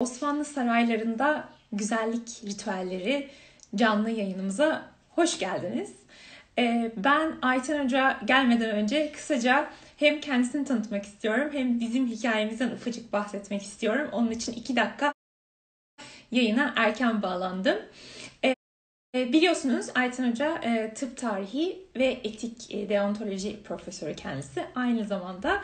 Osmanlı saraylarında güzellik ritüelleri canlı yayınımıza hoş geldiniz. Ee, ben Ayten Hoca gelmeden önce kısaca hem kendisini tanıtmak istiyorum hem bizim hikayemizden ufacık bahsetmek istiyorum. Onun için iki dakika yayına erken bağlandım. E, biliyorsunuz Ayten Hoca e, tıp tarihi ve etik e, deontoloji profesörü kendisi. Aynı zamanda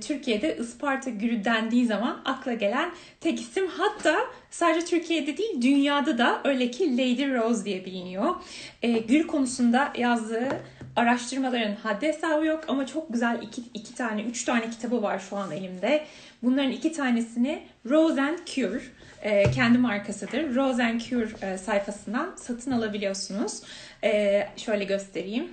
Türkiye'de Isparta Gürü dendiği zaman akla gelen tek isim. Hatta sadece Türkiye'de değil dünyada da öyle ki Lady Rose diye biliniyor. Gül konusunda yazdığı araştırmaların haddi hesabı yok ama çok güzel iki, iki tane, üç tane kitabı var şu an elimde. Bunların iki tanesini Rose and Cure e, kendi markasıdır. Rose Cure e, sayfasından satın alabiliyorsunuz. E, şöyle göstereyim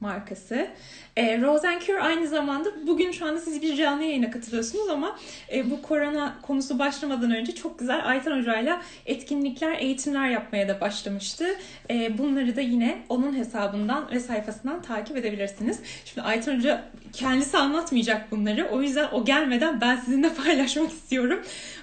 markası. E, Rose Cure aynı zamanda bugün şu anda siz bir canlı yayına katılıyorsunuz ama e, bu korona konusu başlamadan önce çok güzel Ayten Hoca'yla etkinlikler, eğitimler yapmaya da başlamıştı. E, bunları da yine onun hesabından ve sayfasından takip edebilirsiniz. Şimdi Ayten Hoca kendisi anlatmayacak bunları. O yüzden o gelmeden ben sizinle paylaşmak istiyorum.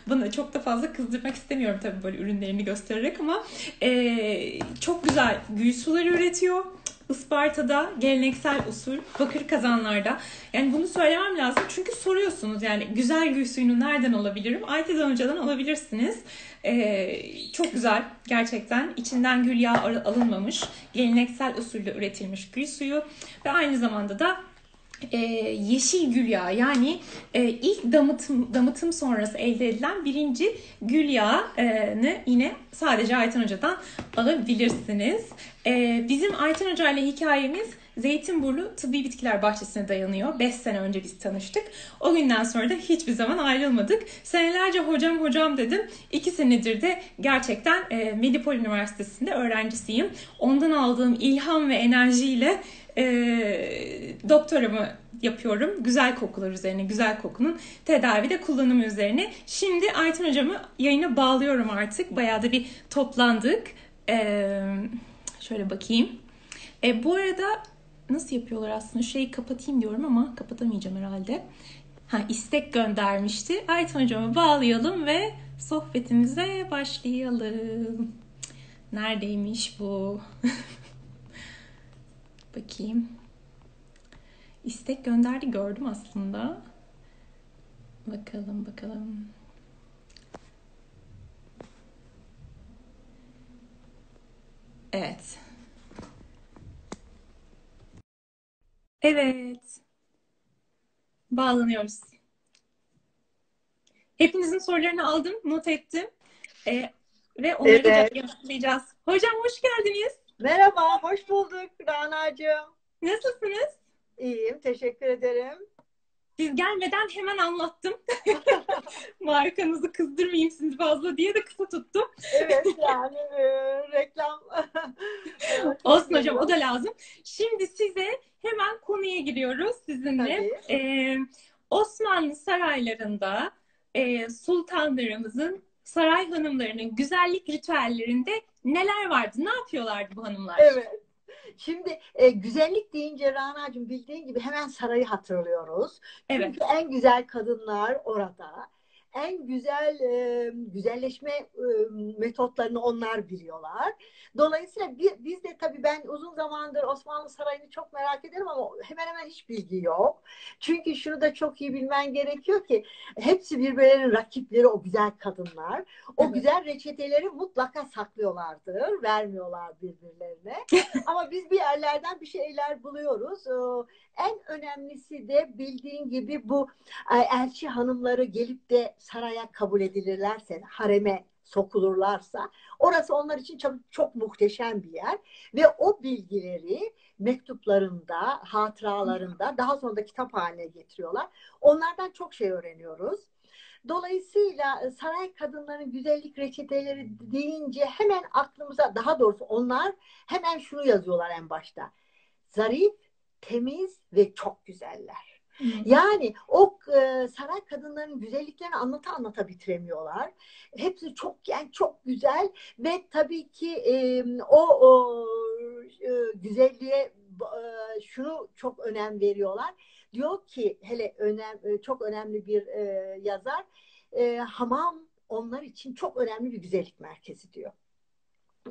Bana çok da fazla kızdırmak istemiyorum tabii böyle ürünlerini göstererek ama e, çok güzel gül suları üretiyor Isparta'da geleneksel usul bakır kazanlarda. Yani bunu söylemem lazım çünkü soruyorsunuz yani güzel gül suyunu nereden alabilirim? Ayteden Hoca'dan alabilirsiniz. Ee, çok güzel gerçekten. içinden gül yağı alınmamış, geleneksel usulde üretilmiş gül suyu ve aynı zamanda da e, yeşil gül yağı yani e, ilk damıtım, damıtım sonrası elde edilen birinci gül yağını yine sadece Ayten Hoca'dan alabilirsiniz. E, bizim Ayten Hoca ile hikayemiz Zeytinburnu Tıbbi Bitkiler Bahçesi'ne dayanıyor. 5 sene önce biz tanıştık. O günden sonra da hiçbir zaman ayrılmadık. Senelerce hocam hocam dedim. 2 senedir de gerçekten e, Medipol Üniversitesi'nde öğrencisiyim. Ondan aldığım ilham ve enerjiyle e, doktoramı yapıyorum. Güzel kokular üzerine, güzel kokunun tedavide kullanımı üzerine. Şimdi Aytun hocamı yayına bağlıyorum artık. Bayağı da bir toplandık. E, şöyle bakayım. E, bu arada nasıl yapıyorlar aslında? Şeyi kapatayım diyorum ama kapatamayacağım herhalde. Ha, istek göndermişti. Aytun hocamı bağlayalım ve sohbetimize başlayalım. Neredeymiş bu? Bakayım. İstek gönderdi gördüm aslında. Bakalım bakalım. Evet. Evet. Bağlanıyoruz. Hepinizin sorularını aldım, not ettim. Ee, ve onları evet. da yanıtlayacağız. Hocam hoş geldiniz. Merhaba, hoş bulduk Rana'cığım. Nasılsınız? İyiyim, teşekkür ederim. Siz gelmeden hemen anlattım. Markanızı kızdırmayayım sizi fazla diye de kısa tuttum. evet yani e, reklam. Olsun hocam o da lazım. Şimdi size hemen konuya giriyoruz sizinle. Ee, Osmanlı saraylarında e, sultanlarımızın saray hanımlarının güzellik ritüellerinde neler vardı? Ne yapıyorlardı bu hanımlar? Evet. Şimdi e, güzellik deyince Rana'cığım bildiğin gibi hemen sarayı hatırlıyoruz. Evet. Çünkü en güzel kadınlar orada en güzel e, güzelleşme e, metotlarını onlar biliyorlar. Dolayısıyla bir, biz de tabii ben uzun zamandır Osmanlı Sarayı'nı çok merak ederim ama hemen hemen hiç bilgi yok. Çünkü şunu da çok iyi bilmen gerekiyor ki hepsi birbirlerinin rakipleri o güzel kadınlar. O evet. güzel reçeteleri mutlaka saklıyorlardır, vermiyorlar birbirlerine. ama biz bir yerlerden bir şeyler buluyoruz. Ee, en önemlisi de bildiğin gibi bu elçi hanımları gelip de saraya kabul edilirlerse, hareme sokulurlarsa orası onlar için çok, çok muhteşem bir yer ve o bilgileri mektuplarında, hatıralarında daha sonra da kitap haline getiriyorlar. Onlardan çok şey öğreniyoruz. Dolayısıyla e, saray kadınlarının güzellik reçeteleri deyince hemen aklımıza daha doğrusu onlar hemen şunu yazıyorlar en başta. Zarif, temiz ve çok güzeller. Yani o e, saray kadınlarının güzelliklerini anlata anlata bitiremiyorlar. Hepsi çok yani çok güzel ve tabii ki e, o, o e, güzelliğe e, şunu çok önem veriyorlar. Diyor ki hele önem çok önemli bir e, yazar e, hamam onlar için çok önemli bir güzellik merkezi diyor.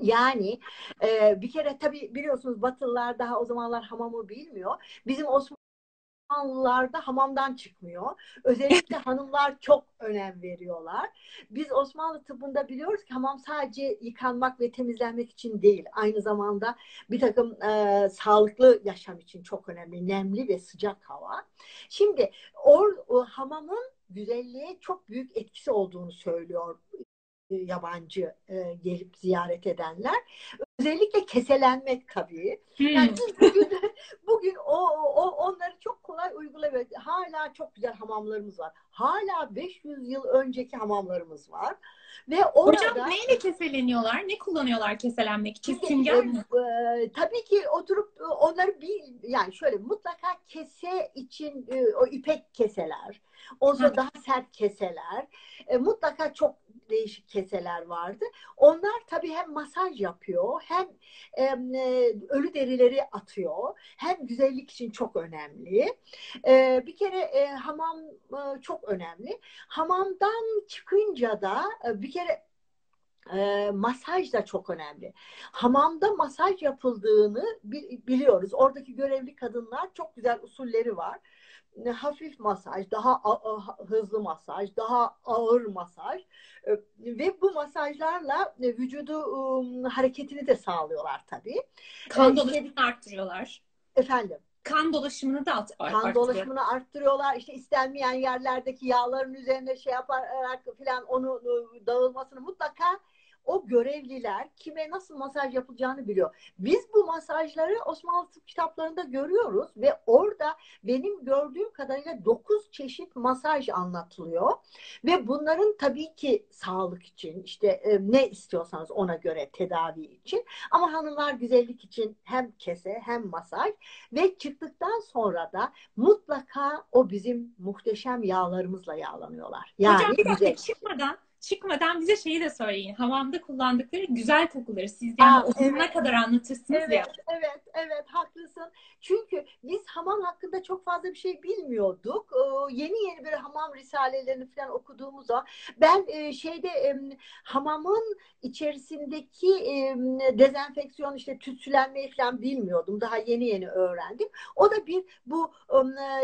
Yani e, bir kere tabii biliyorsunuz Batılılar daha o zamanlar hamamı bilmiyor. Bizim Osmanlı Osmanlılarda hamamdan çıkmıyor. Özellikle hanımlar çok önem veriyorlar. Biz Osmanlı tıbbında biliyoruz ki hamam sadece yıkanmak ve temizlenmek için değil. Aynı zamanda bir takım e, sağlıklı yaşam için çok önemli. Nemli ve sıcak hava. Şimdi or, o, hamamın güzelliğe çok büyük etkisi olduğunu söylüyor yabancı e, gelip ziyaret edenler. Özellikle keselenmek tabii. Hmm. Yani bugün, bugün o, o onları çok kolay uygulayabilir. Hala çok güzel hamamlarımız var. Hala 500 yıl önceki hamamlarımız var. Ve orada, Hocam neyle keseleniyorlar? Ne kullanıyorlar keselenmek için? Sünger mi? E, tabii ki oturup onları bir yani şöyle mutlaka kese için e, o ipek keseler. Ondan daha sert keseler. E, mutlaka çok değişik keseler vardı. Onlar tabii hem masaj yapıyor hem e, ölü derileri atıyor hem güzellik için çok önemli. E, bir kere e, hamam e, çok önemli. Hamamdan çıkınca da e, bir kere e, masaj da çok önemli. Hamamda masaj yapıldığını biliyoruz. Oradaki görevli kadınlar çok güzel usulleri var hafif masaj, daha hızlı masaj, daha ağır masaj e, ve bu masajlarla e, vücudu hareketini de sağlıyorlar tabii. Kan e, dolaşımını işte, arttırıyorlar. Efendim? Kan dolaşımını da arttırıyorlar. Kan dolaşımını arttırıyorlar. İşte istenmeyen yerlerdeki yağların üzerine şey yaparak falan onu dağılmasını mutlaka o görevliler kime nasıl masaj yapılacağını biliyor. Biz bu masajları Osmanlı tıp kitaplarında görüyoruz ve orada benim gördüğüm kadarıyla 9 çeşit masaj anlatılıyor. Ve bunların tabii ki sağlık için işte e, ne istiyorsanız ona göre tedavi için ama hanımlar güzellik için hem kese hem masaj ve çıktıktan sonra da mutlaka o bizim muhteşem yağlarımızla yağlanıyorlar. Yani Hocam bir dakika çıkmadan çıkmadan bize şeyi de söyleyin. Hamamda kullandıkları güzel kokuları. Siz yani Aa, evet. kadar anlatırsınız evet, ya. Evet, evet haklısın. Çünkü biz hamam hakkında çok fazla bir şey bilmiyorduk. Ee, yeni yeni böyle hamam risalelerini falan okuduğumuzda ben e, şeyde e, hamamın içerisindeki e, dezenfeksiyon işte tütsülenmeyi falan bilmiyordum. Daha yeni yeni öğrendim. O da bir bu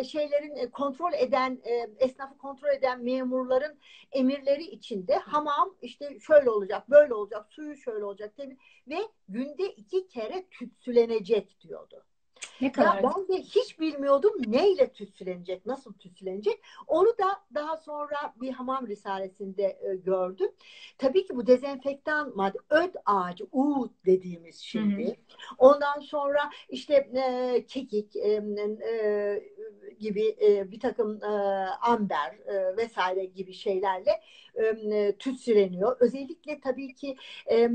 e, şeylerin kontrol eden e, esnafı kontrol eden memurların emirleri içinde hamam işte şöyle olacak, böyle olacak, suyu şöyle olacak ve günde iki kere tütsülenecek diyordu. Ne kadar? Ya ben de hiç bilmiyordum neyle tütsülenecek, nasıl tütsülenecek. Onu da daha sonra bir hamam risalesinde e, gördüm. Tabii ki bu dezenfektan madde, öd ağacı, uğut dediğimiz şimdi. Hı-hı. Ondan sonra işte e, kekik e, e, gibi e, bir takım e, amber e, vesaire gibi şeylerle e, tütsüleniyor. Özellikle tabii ki e,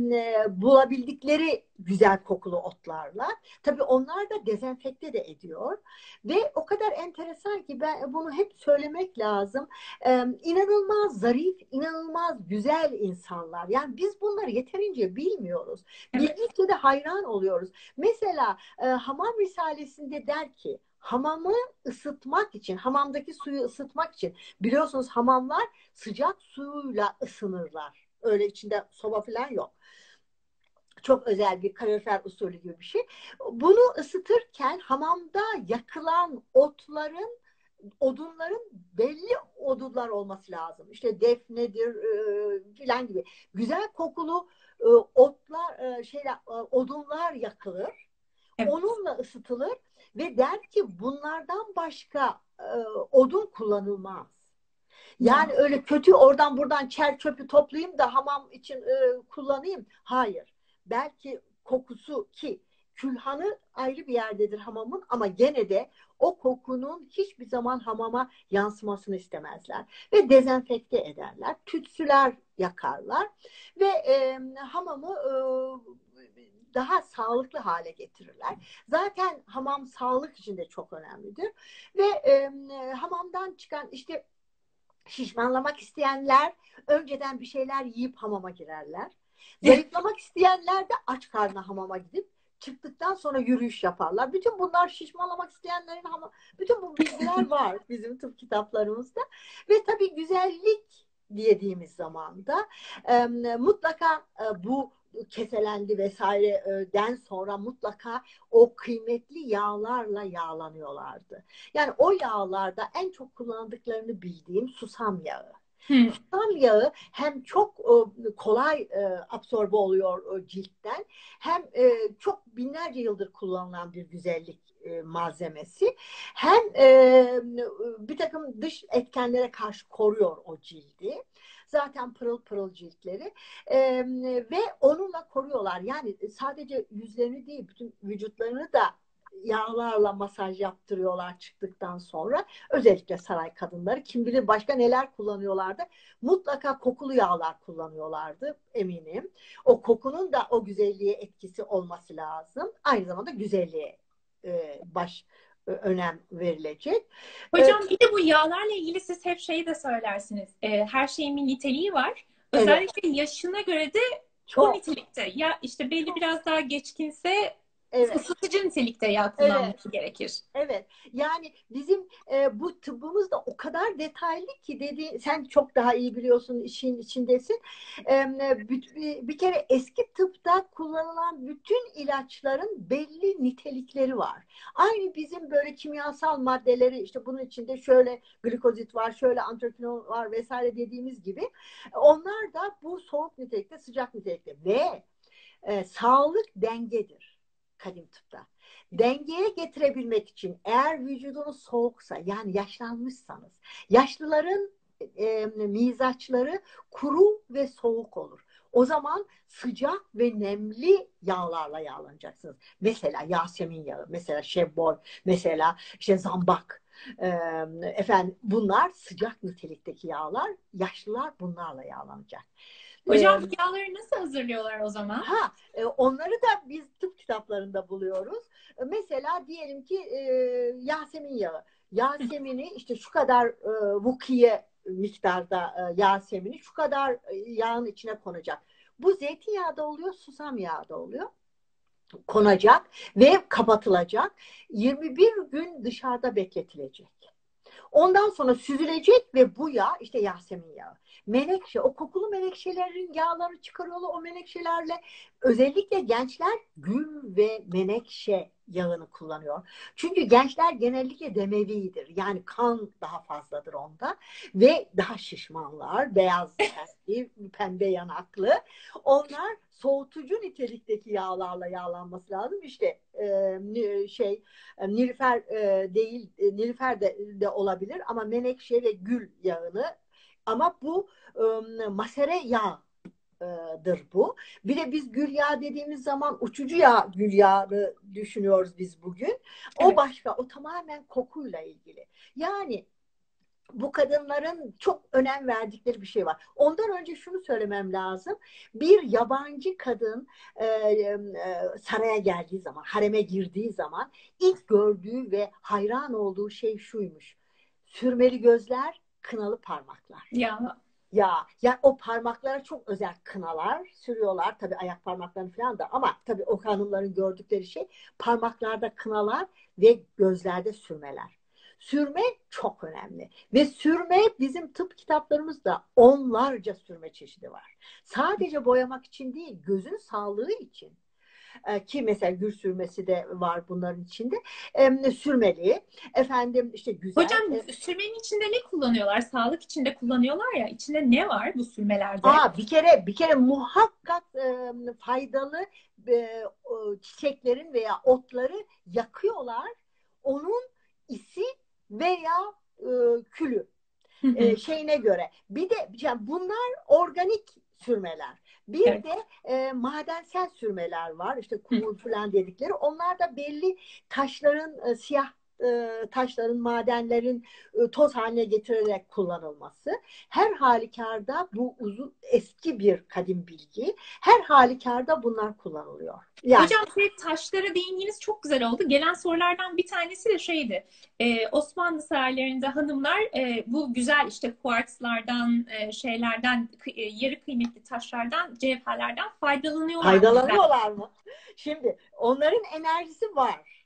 bulabildikleri güzel kokulu otlarla. Tabii onlar da dezenfekte de ediyor. Ve o kadar enteresan ki ben bunu hep söylemek lazım. E, inanılmaz zarif, inanılmaz güzel insanlar. Yani biz bunları yeterince bilmiyoruz. Bildikçe de hayran oluyoruz. Mesela e, Hamam Risalesi'nde der ki hamamı ısıtmak için, hamamdaki suyu ısıtmak için biliyorsunuz hamamlar sıcak suyla ısınırlar. Öyle içinde soba falan yok. Çok özel bir kalorifer usulü gibi bir şey. Bunu ısıtırken hamamda yakılan otların odunların belli odunlar olması lazım. İşte defnedir e, filan gibi. Güzel kokulu e, otlar, e, şeyler, e, odunlar yakılır. Evet. Onunla ısıtılır ve der ki bunlardan başka e, odun kullanılmaz. Yani ya. öyle kötü oradan buradan çer çöpü toplayayım da hamam için e, kullanayım. Hayır. Belki kokusu ki külhanı ayrı bir yerdedir hamamın ama gene de o kokunun hiçbir zaman hamama yansımasını istemezler. Ve dezenfekte ederler. Tütsüler yakarlar. Ve e, hamamı e, daha sağlıklı hale getirirler. Zaten hamam sağlık için de çok önemlidir. Ve e, hamamdan çıkan işte şişmanlamak isteyenler önceden bir şeyler yiyip hamama girerler. Zayıflamak isteyenler de aç karnına hamama gidip çıktıktan sonra yürüyüş yaparlar. Bütün bunlar şişmanlamak isteyenlerin ama bütün bu bilgiler var bizim tıp kitaplarımızda. Ve tabii güzellik dediğimiz zaman da e, mutlaka e, bu keselendi vesaireden sonra mutlaka o kıymetli yağlarla yağlanıyorlardı. Yani o yağlarda en çok kullandıklarını bildiğim susam yağı. Hmm. Yağı hem çok e, kolay e, absorbe oluyor e, ciltten hem çok binlerce yıldır kullanılan bir güzellik malzemesi hem bir takım dış etkenlere karşı koruyor o cildi. Zaten pırıl pırıl ciltleri e, ve onunla koruyorlar. Yani sadece yüzlerini değil bütün vücutlarını da yağlarla masaj yaptırıyorlar çıktıktan sonra. Özellikle saray kadınları kim bilir başka neler kullanıyorlardı. Mutlaka kokulu yağlar kullanıyorlardı eminim. O kokunun da o güzelliğe etkisi olması lazım. Aynı zamanda güzelliğe e, baş e, önem verilecek. Hocam ee, bir de bu yağlarla ilgili siz hep şeyi de söylersiniz. E, her şeyin bir niteliği var. Özellikle evet. yaşına göre de çok. o nitelikte. Ya işte belli biraz daha geçkinse Evet. Isıtıcı nitelikte yağ kullanması evet. gerekir. Evet. Yani bizim e, bu tıbbımız da o kadar detaylı ki dedi sen çok daha iyi biliyorsun işin içindesin. E, bir, bir kere eski tıpta kullanılan bütün ilaçların belli nitelikleri var. Aynı bizim böyle kimyasal maddeleri işte bunun içinde şöyle glikozit var, şöyle antrokinon var vesaire dediğimiz gibi onlar da bu soğuk nitelikte, sıcak nitelikte ve e, sağlık dengedir kadim tıpta. Dengeye getirebilmek için eğer vücudunuz soğuksa yani yaşlanmışsanız yaşlıların e, mizaçları kuru ve soğuk olur. O zaman sıcak ve nemli yağlarla yağlanacaksınız. Mesela Yasemin yağı, mesela şebbol, mesela işte zambak. Ee, efendim bunlar sıcak nitelikteki yağlar. Yaşlılar bunlarla yağlanacak. Hocam ee, yağları nasıl hazırlıyorlar o zaman? Ha, e, onları da biz tıp kitaplarında buluyoruz. E, mesela diyelim ki e, Yasemin yağı. Yasemini işte şu kadar e, vukiye miktarda e, Yasemini şu kadar e, yağın içine konacak. Bu zeytinyağı da oluyor, susam yağı da oluyor konacak ve kapatılacak. 21 gün dışarıda bekletilecek. Ondan sonra süzülecek ve bu yağ işte Yasemin yağı. Menekşe, o kokulu menekşelerin yağları çıkarıyorlar. O menekşelerle özellikle gençler gül ve menekşe yağını kullanıyor. Çünkü gençler genellikle demevidir. Yani kan daha fazladır onda ve daha şişmanlar, beyaz tenli, pembe yanaklı. Onlar soğutucu nitelikteki yağlarla yağlanması lazım. İşte e, şey e, nilüfer e, değil, e, nilüfer de, de olabilir ama menekşe ve gül yağını ama bu e, masere yağ dır bu. Bir de biz gül yağı dediğimiz zaman uçucu yağ gül yağını düşünüyoruz biz bugün. O evet. başka, o tamamen kokuyla ilgili. Yani bu kadınların çok önem verdikleri bir şey var. Ondan önce şunu söylemem lazım. Bir yabancı kadın e, e, saraya geldiği zaman, hareme girdiği zaman ilk gördüğü ve hayran olduğu şey şuymuş. Sürmeli gözler, kınalı parmaklar. Ya ya ya o parmaklara çok özel kınalar sürüyorlar tabi ayak parmaklarını falan da ama tabi o hanımların gördükleri şey parmaklarda kınalar ve gözlerde sürmeler. Sürme çok önemli ve sürme bizim tıp kitaplarımızda onlarca sürme çeşidi var. Sadece boyamak için değil gözün sağlığı için. E, ki mesela gül sürmesi de var bunların içinde. E, sürmeli. Efendim işte güzel. Hocam e, sürmenin içinde ne kullanıyorlar? Sağlık içinde kullanıyorlar ya. İçinde ne var bu sürmelerde? Aa, bir kere bir kere muhakkak e, faydalı e, çiçeklerin veya otları yakıyorlar. Onun isi veya e, külü e, şeyine göre. Bir de yani bunlar organik sürmeler. Bir evet. de e, madensel sürmeler var. İşte kumul falan dedikleri. Onlar da belli taşların e, siyah e, taşların, madenlerin e, toz haline getirilerek kullanılması. Her halükarda bu uzun eski bir kadim bilgi. Her halükarda bunlar kullanılıyor. Yani. Hocam şey, taşlara değindiğiniz çok güzel oldu. Gelen sorulardan bir tanesi de şeydi. Ee, Osmanlı saraylarında hanımlar e, bu güzel işte kuartslardan, e, şeylerden, e, yarı kıymetli taşlardan, cevherlerden faydalanıyorlar. Faydalanıyorlar mı? Şimdi onların enerjisi var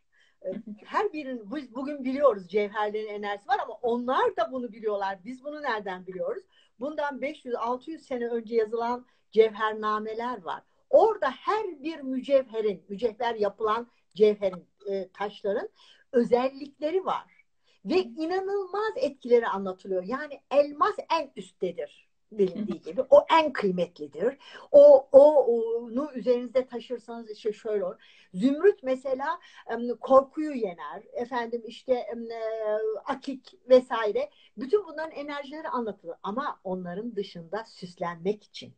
her birinin bugün biliyoruz cevherlerin enerjisi var ama onlar da bunu biliyorlar. Biz bunu nereden biliyoruz? bundan 500-600 sene önce yazılan cevhernameler var. Orada her bir mücevherin, mücevher yapılan cevherin, e, taşların özellikleri var. Ve inanılmaz etkileri anlatılıyor. Yani elmas en üsttedir bilindiği gibi. O en kıymetlidir. O, o onu üzerinizde taşırsanız işte şöyle olur. Zümrüt mesela korkuyu yener. Efendim işte e, akik vesaire. Bütün bunların enerjileri anlatılır. Ama onların dışında süslenmek için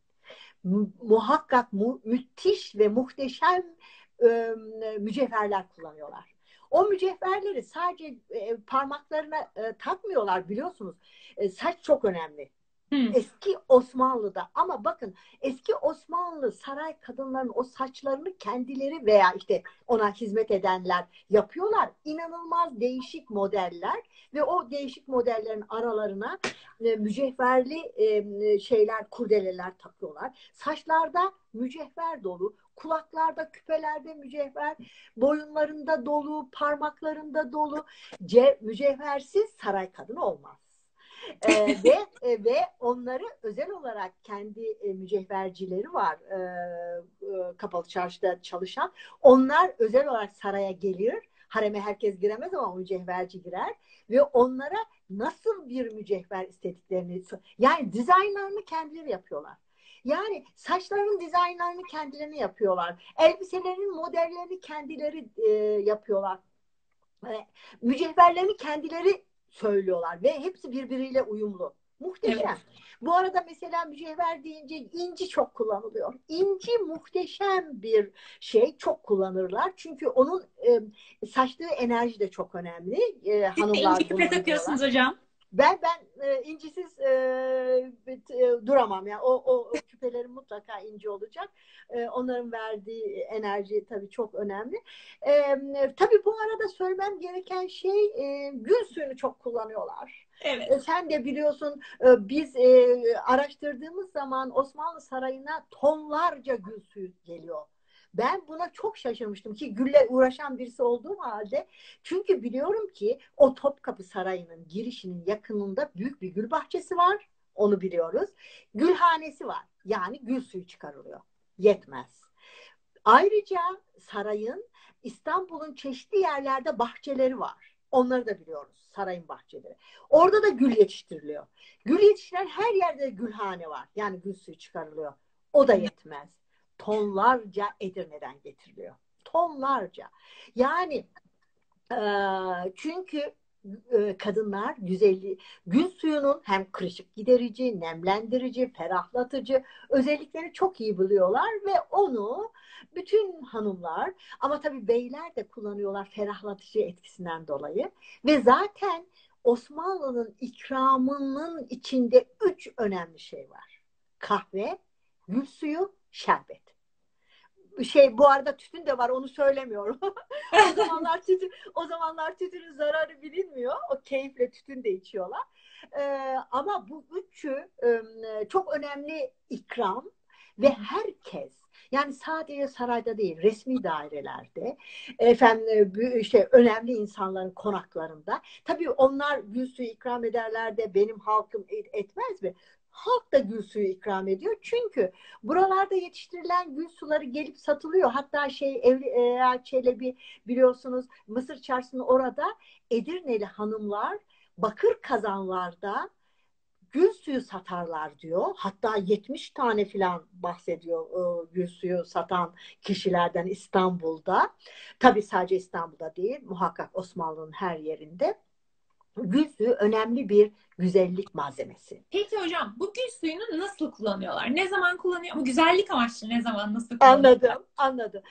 muhakkak mu, müthiş ve muhteşem mücevherler kullanıyorlar. O mücevherleri sadece e, parmaklarına e, takmıyorlar biliyorsunuz. E, saç çok önemli. Eski Osmanlı'da ama bakın eski Osmanlı saray kadınların o saçlarını kendileri veya işte ona hizmet edenler yapıyorlar. İnanılmaz değişik modeller ve o değişik modellerin aralarına e, mücevherli e, şeyler, kurdeleler takıyorlar. Saçlarda mücevher dolu, kulaklarda, küpelerde mücevher, boyunlarında dolu, parmaklarında dolu. Ce, mücevhersiz saray kadını olmaz e, ve e, ve onları özel olarak kendi e, mücevhercileri var e, e, kapalı çarşıda çalışan. Onlar özel olarak saraya gelir. Hareme herkes giremez ama mücevherci girer ve onlara nasıl bir mücevher istediklerini yani dizaynlarını kendileri yapıyorlar. Yani saçlarının dizaynlarını kendilerini yapıyorlar. Elbiselerin modellerini kendileri e, yapıyorlar. E, mücevherlerini kendileri söylüyorlar ve hepsi birbiriyle uyumlu. Muhteşem. Evet. Bu arada mesela mücevher deyince inci çok kullanılıyor. İnci muhteşem bir şey. Çok kullanırlar. Çünkü onun e, saçtığı enerji de çok önemli. E, hanımlar İnci küpe takıyorsunuz hocam. Ben ben e, incisiz e, e, duramam yani o, o, o küpelerin mutlaka inci olacak. E, onların verdiği enerji tabii çok önemli. E, tabii bu arada söylemem gereken şey e, gül suyunu çok kullanıyorlar. Evet. E, sen de biliyorsun e, biz e, araştırdığımız zaman Osmanlı Sarayı'na tonlarca gül suyu geliyor. Ben buna çok şaşırmıştım ki gülle uğraşan birisi olduğum halde. Çünkü biliyorum ki o Topkapı Sarayı'nın girişinin yakınında büyük bir gül bahçesi var. Onu biliyoruz. Gülhanesi var. Yani gül suyu çıkarılıyor. Yetmez. Ayrıca sarayın İstanbul'un çeşitli yerlerde bahçeleri var. Onları da biliyoruz. Sarayın bahçeleri. Orada da gül yetiştiriliyor. Gül yetiştiren her yerde gülhane var. Yani gül suyu çıkarılıyor. O da yetmez tonlarca Edirne'den getiriliyor. Tonlarca. Yani e, çünkü e, kadınlar güzelliği, gün suyunun hem kırışık giderici, nemlendirici, ferahlatıcı özellikleri çok iyi biliyorlar ve onu bütün hanımlar ama tabii beyler de kullanıyorlar ferahlatıcı etkisinden dolayı ve zaten Osmanlı'nın ikramının içinde üç önemli şey var. Kahve, gül suyu, şerbet şey bu arada tütün de var onu söylemiyorum. o zamanlar tütün o zamanlar tütünün zararı bilinmiyor. O keyifle tütün de içiyorlar. Ee, ama bu üçü e, çok önemli ikram ve herkes yani sadece sarayda değil, resmi dairelerde, efendim işte önemli insanların konaklarında. Tabii onlar gül suyu ikram ederler de benim halkım etmez mi? Halk da gül suyu ikram ediyor. Çünkü buralarda yetiştirilen gül suları gelip satılıyor. Hatta şey Evli e, Çelebi biliyorsunuz Mısır Çarşısı'nın orada Edirneli hanımlar bakır kazanlarda gül suyu satarlar diyor. Hatta 70 tane falan bahsediyor e, gül suyu satan kişilerden İstanbul'da. Tabii sadece İstanbul'da değil, muhakkak Osmanlı'nın her yerinde gül suyu önemli bir güzellik malzemesi. Peki hocam bu gül suyunu nasıl kullanıyorlar? Ne zaman kullanıyor? Bu güzellik amaçlı ne zaman nasıl kullanıyorlar? Anladım, anladım.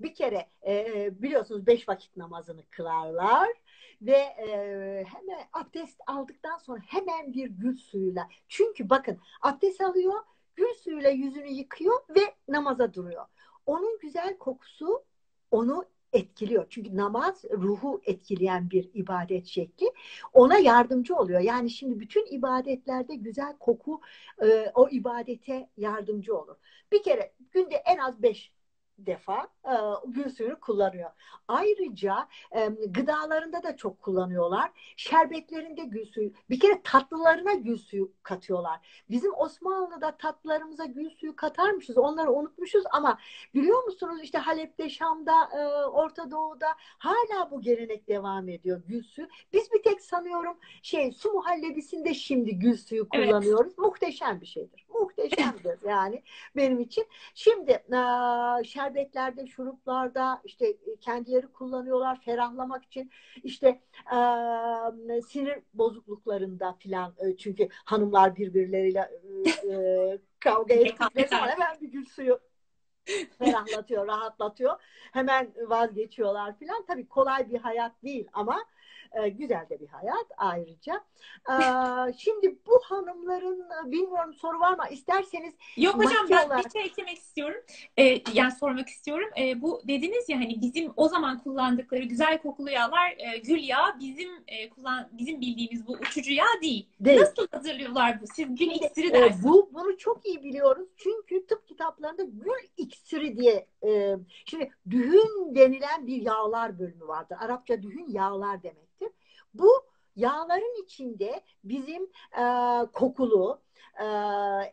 Bir kere e, biliyorsunuz beş vakit namazını kılarlar ve e, hemen abdest aldıktan sonra hemen bir gül suyuyla. Çünkü bakın abdest alıyor, gül suyuyla yüzünü yıkıyor ve namaza duruyor. Onun güzel kokusu onu etkiliyor. Çünkü namaz ruhu etkileyen bir ibadet şekli. Ona yardımcı oluyor. Yani şimdi bütün ibadetlerde güzel koku e, o ibadete yardımcı olur. Bir kere günde en az beş defa e, gül suyunu kullanıyor. Ayrıca e, gıdalarında da çok kullanıyorlar. Şerbetlerinde gül suyu. Bir kere tatlılarına gül suyu katıyorlar. Bizim Osmanlı'da tatlılarımıza gül suyu katarmışız. Onları unutmuşuz ama biliyor musunuz işte Halep'te, Şam'da, e, Orta Doğu'da hala bu gelenek devam ediyor gül suyu. Biz bir tek sanıyorum şey su muhallebisinde şimdi gül suyu kullanıyoruz. Evet. Muhteşem bir şeydir. Muhteşemdir yani benim için. Şimdi e, şerbetlerde, şuruplarda işte kendileri kullanıyorlar ferahlamak için. İşte e, sinir bozukluklarında filan e, çünkü hanımlar birbirleriyle e, e kavga ettikleri zaman hemen bir gül suyu ferahlatıyor, rahatlatıyor. Hemen vazgeçiyorlar filan. Tabii kolay bir hayat değil ama e, güzel de bir hayat ayrıca. E, şimdi bu hanımların bilmiyorum soru var mı? İsterseniz Yok hocam ben olarak... bir şey eklemek istiyorum. E, yani sormak istiyorum. E, bu dediniz ya hani bizim o zaman kullandıkları güzel kokulu yağlar e, gül yağı bizim e, kullan bizim bildiğimiz bu uçucu yağ değil. değil. Nasıl hazırlıyorlar bu? Siz gül iksiri e, dersiniz. E, bu bunu çok iyi biliyoruz. Çünkü tıp kitaplarında gül iksiri diye e, şimdi dühün denilen bir yağlar bölümü vardır. Arapça dühün yağlar demek. Bu yağların içinde bizim e, kokulu,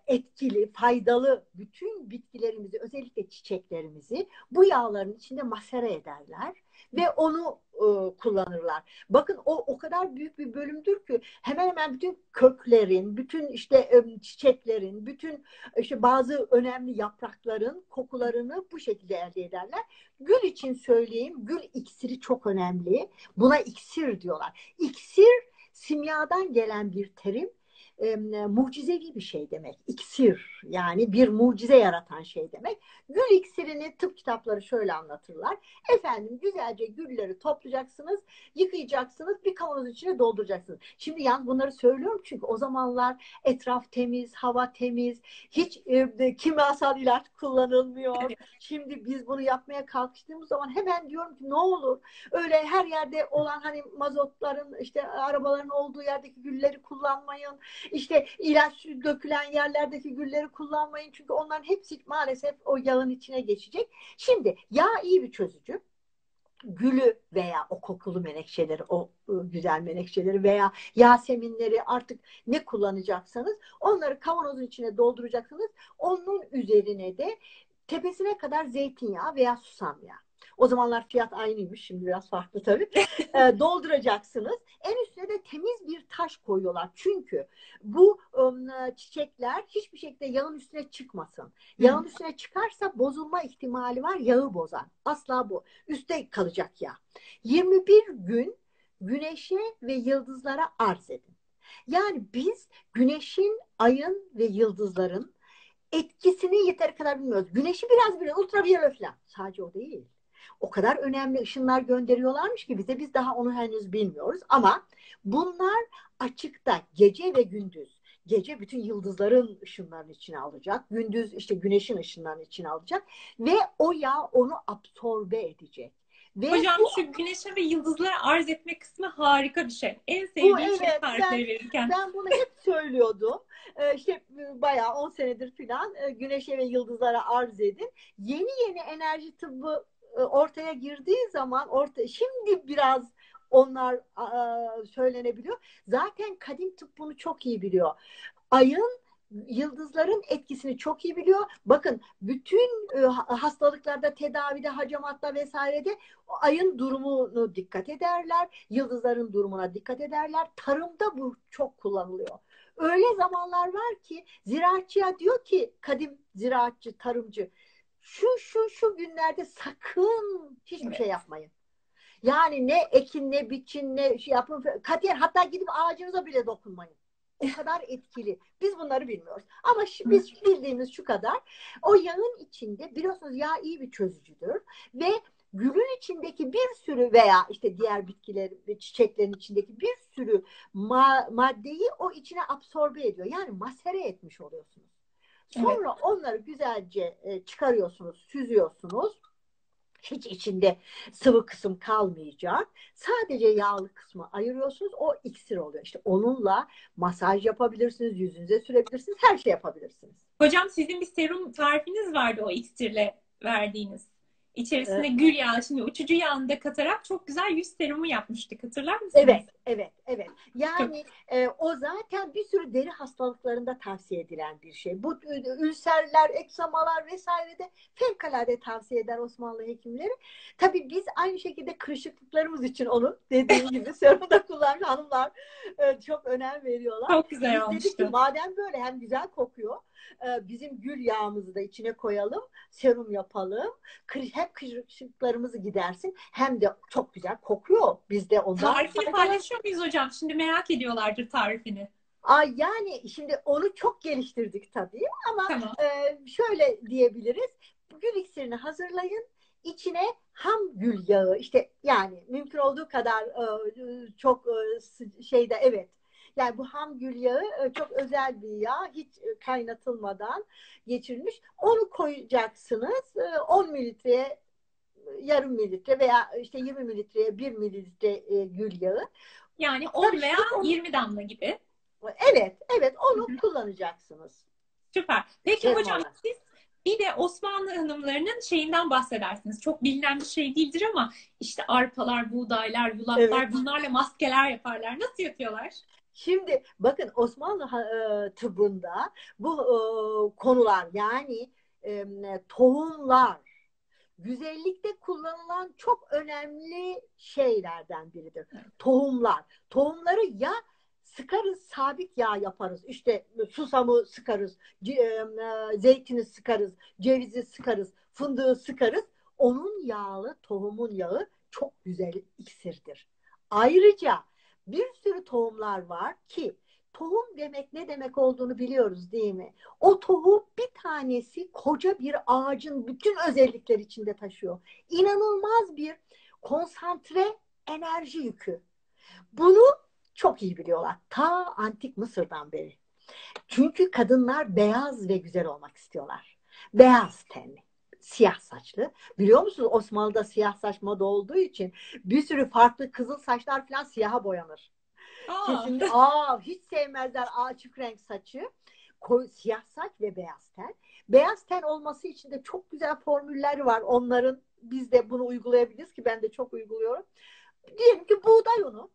etkili, faydalı bütün bitkilerimizi, özellikle çiçeklerimizi bu yağların içinde masere ederler ve onu e, kullanırlar. Bakın o o kadar büyük bir bölümdür ki hemen hemen bütün köklerin, bütün işte e, çiçeklerin, bütün işte bazı önemli yaprakların kokularını bu şekilde elde ederler. Gül için söyleyeyim, gül iksiri çok önemli. Buna iksir diyorlar. İksir simyadan gelen bir terim e, mucizevi bir şey demek. İksir yani bir mucize yaratan şey demek. Gül iksirini tıp kitapları şöyle anlatırlar. Efendim güzelce gülleri toplayacaksınız, yıkayacaksınız, bir kavanoz içine dolduracaksınız. Şimdi yalnız bunları söylüyorum çünkü o zamanlar etraf temiz, hava temiz, hiç e, kimyasal ilaç kullanılmıyor. Şimdi biz bunu yapmaya kalkıştığımız zaman hemen diyorum ki ne olur öyle her yerde olan hani mazotların işte arabaların olduğu yerdeki gülleri kullanmayın işte ilaç dökülen yerlerdeki gülleri kullanmayın. Çünkü onların hepsi maalesef o yağın içine geçecek. Şimdi yağ iyi bir çözücü gülü veya o kokulu menekşeleri, o ıı, güzel menekşeleri veya yaseminleri artık ne kullanacaksanız onları kavanozun içine dolduracaksınız. Onun üzerine de tepesine kadar zeytinyağı veya susam yağı. O zamanlar fiyat aynıymış. Şimdi biraz farklı tabii. e, dolduracaksınız. En üstüne de temiz bir taş koyuyorlar. Çünkü bu um, çiçekler hiçbir şekilde yağın üstüne çıkmasın. Yağın Hı. üstüne çıkarsa bozulma ihtimali var. Yağı bozar. Asla bu. Üste kalacak yağ. 21 gün güneşe ve yıldızlara arz edin. Yani biz güneşin, ayın ve yıldızların etkisini yeteri kadar bilmiyoruz. Güneşi biraz bile ultraviyole falan. Sadece o değil o kadar önemli ışınlar gönderiyorlarmış ki bize biz daha onu henüz bilmiyoruz ama bunlar açıkta gece ve gündüz gece bütün yıldızların ışınlarını içine alacak. Gündüz işte güneşin ışınlarını içine alacak. Ve o yağ onu absorbe edecek. Ve Hocam bu, şu güneşe ve yıldızlara arz etme kısmı harika bir şey. En sevdiğim şey evet, tarifleri verirken. Ben bunu hep söylüyordum. Ee, işte bayağı 10 senedir falan e, güneşe ve yıldızlara arz edin. Yeni yeni enerji tıbbı e, ortaya girdiği zaman orta şimdi biraz onlar söylenebiliyor. Zaten kadim tıp bunu çok iyi biliyor. Ayın yıldızların etkisini çok iyi biliyor. Bakın bütün e, hastalıklarda, tedavide, hacamatta vesairede ayın durumunu dikkat ederler. Yıldızların durumuna dikkat ederler. Tarımda bu çok kullanılıyor. Öyle zamanlar var ki ziraatçıya diyor ki kadim ziraatçı, tarımcı şu şu şu günlerde sakın hiçbir evet. şey yapmayın. Yani ne ekin ne biçin ne şey yapın. Katiyen hatta gidip ağacınıza bile dokunmayın. O kadar etkili. Biz bunları bilmiyoruz. Ama şu, biz bildiğimiz şu kadar. O yağın içinde biliyorsunuz yağ iyi bir çözücüdür. Ve gülün içindeki bir sürü veya işte diğer bitkiler ve çiçeklerin içindeki bir sürü ma- maddeyi o içine absorbe ediyor. Yani masere etmiş oluyorsunuz. Sonra evet. onları güzelce e, çıkarıyorsunuz, süzüyorsunuz. Hiç içinde sıvı kısım kalmayacak. Sadece yağlı kısmı ayırıyorsunuz. O iksir oluyor. İşte onunla masaj yapabilirsiniz, yüzünüze sürebilirsiniz, her şey yapabilirsiniz. Hocam sizin bir serum tarifiniz vardı o iksirle verdiğiniz. İçerisine gül yağı, şimdi uçucu yağını da katarak çok güzel yüz serumu yapmıştık. Hatırlar mısınız? Evet, evet, evet. Yani e, o zaten bir sürü deri hastalıklarında tavsiye edilen bir şey. Bu ülserler, eksamalar vesairede fevkalade tavsiye eder Osmanlı hekimleri. Tabii biz aynı şekilde kırışıklıklarımız için onu dediğim gibi serumda kullanan hanımlar e, çok önem veriyorlar. Çok güzel biz olmuştu. Dedik ki madem böyle hem güzel kokuyor e, bizim gül yağımızı da içine koyalım, serum yapalım. Hem kırışıklarımızı gidersin hem de çok güzel kokuyor. Biz de ondan Tarifini paylaşıyor muyuz hocam? Şimdi merak ediyorlardır tarifini. Ay yani şimdi onu çok geliştirdik tabii ama Tamam. e, şöyle diyebiliriz. Gül iksirini hazırlayın. İçine ham gül yağı işte yani mümkün olduğu kadar e, çok e, şeyde evet yani bu ham gül yağı e, çok özel bir yağ. Hiç e, kaynatılmadan geçirilmiş. Onu koyacaksınız. 10 e, mililitreye yarım mililitre veya işte 20 mililitreye 1 mililitre gül yağı. Yani 10 veya 20 damla gibi. Evet, evet onu Hı-hı. kullanacaksınız. Süper. Peki Serum hocam olarak. siz bir de Osmanlı hanımlarının şeyinden bahsedersiniz. Çok bilinen bir şey değildir ama işte arpalar, buğdaylar, yulaflar evet. bunlarla maskeler yaparlar. Nasıl yapıyorlar? Şimdi bakın Osmanlı e, tıbbında bu e, konular yani e, tohumlar güzellikte kullanılan çok önemli şeylerden biridir. Tohumlar. Tohumları ya sıkarız, sabit yağ yaparız. İşte susamı sıkarız, zeytini sıkarız, cevizi sıkarız, fındığı sıkarız. Onun yağlı, tohumun yağı çok güzel iksirdir. Ayrıca bir sürü tohumlar var ki tohum demek ne demek olduğunu biliyoruz değil mi? O tohum bir tanesi koca bir ağacın bütün özellikleri içinde taşıyor. İnanılmaz bir konsantre enerji yükü. Bunu çok iyi biliyorlar. Ta antik Mısır'dan beri. Çünkü kadınlar beyaz ve güzel olmak istiyorlar. Beyaz tenli siyah saçlı. Biliyor musunuz Osmanlı'da siyah saç moda olduğu için bir sürü farklı kızıl saçlar falan siyaha boyanır. Aa. Aa, hiç sevmezler açık renk saçı. Koy, siyah saç ve beyaz ten. Beyaz ten olması için de çok güzel formüller var onların. Biz de bunu uygulayabiliriz ki ben de çok uyguluyorum. Diyelim ki buğday unu.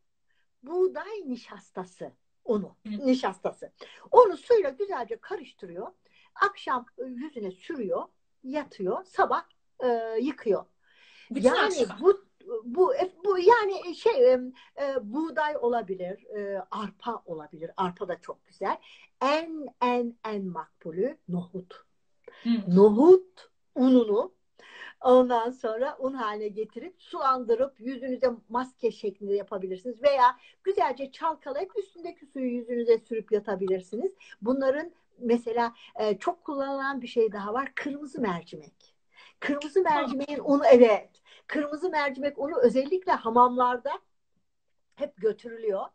Buğday nişastası unu. Nişastası. Onu suyla güzelce karıştırıyor. Akşam yüzüne sürüyor yatıyor, sabah e, yıkıyor. Bütün yani akşam. bu bu bu yani şey e, buğday olabilir, e, arpa olabilir. Arpa da çok güzel. En en en makbulü nohut. Hmm. Nohut ununu ondan sonra un haline getirip sulandırıp yüzünüze maske şeklinde yapabilirsiniz veya güzelce çalkalayıp üstündeki suyu yüzünüze sürüp yatabilirsiniz. Bunların mesela e, çok kullanılan bir şey daha var. Kırmızı mercimek. Kırmızı mercimeğin unu evet. Kırmızı mercimek unu özellikle hamamlarda hep götürülüyor.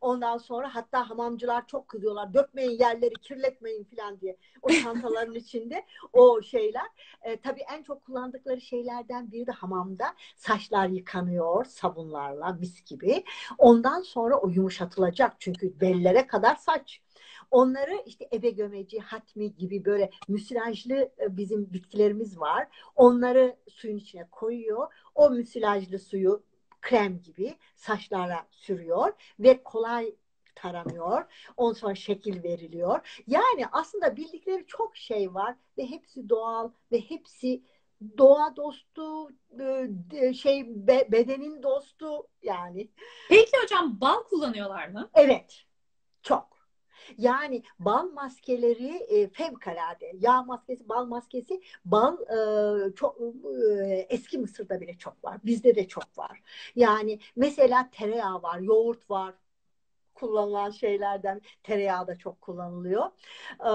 Ondan sonra hatta hamamcılar çok kızıyorlar. Dökmeyin yerleri, kirletmeyin falan diye. O çantaların içinde o şeyler. E, tabii en çok kullandıkları şeylerden biri de hamamda. Saçlar yıkanıyor sabunlarla mis gibi. Ondan sonra o yumuşatılacak. Çünkü bellere kadar saç. Onları işte ebe gömeci, hatmi gibi böyle müsilajlı e, bizim bitkilerimiz var. Onları suyun içine koyuyor. O müsilajlı suyu krem gibi saçlara sürüyor ve kolay taranıyor. Ondan sonra şekil veriliyor. Yani aslında bildikleri çok şey var ve hepsi doğal ve hepsi doğa dostu, e, şey bedenin dostu yani. Peki hocam bal kullanıyorlar mı? Evet. Çok. Yani bal maskeleri e, fevkalade. Yağ maskesi, bal maskesi, bal e, çok e, eski Mısır'da bile çok var. Bizde de çok var. Yani mesela tereyağı var, yoğurt var, kullanılan şeylerden tereyağı da çok kullanılıyor. Ee,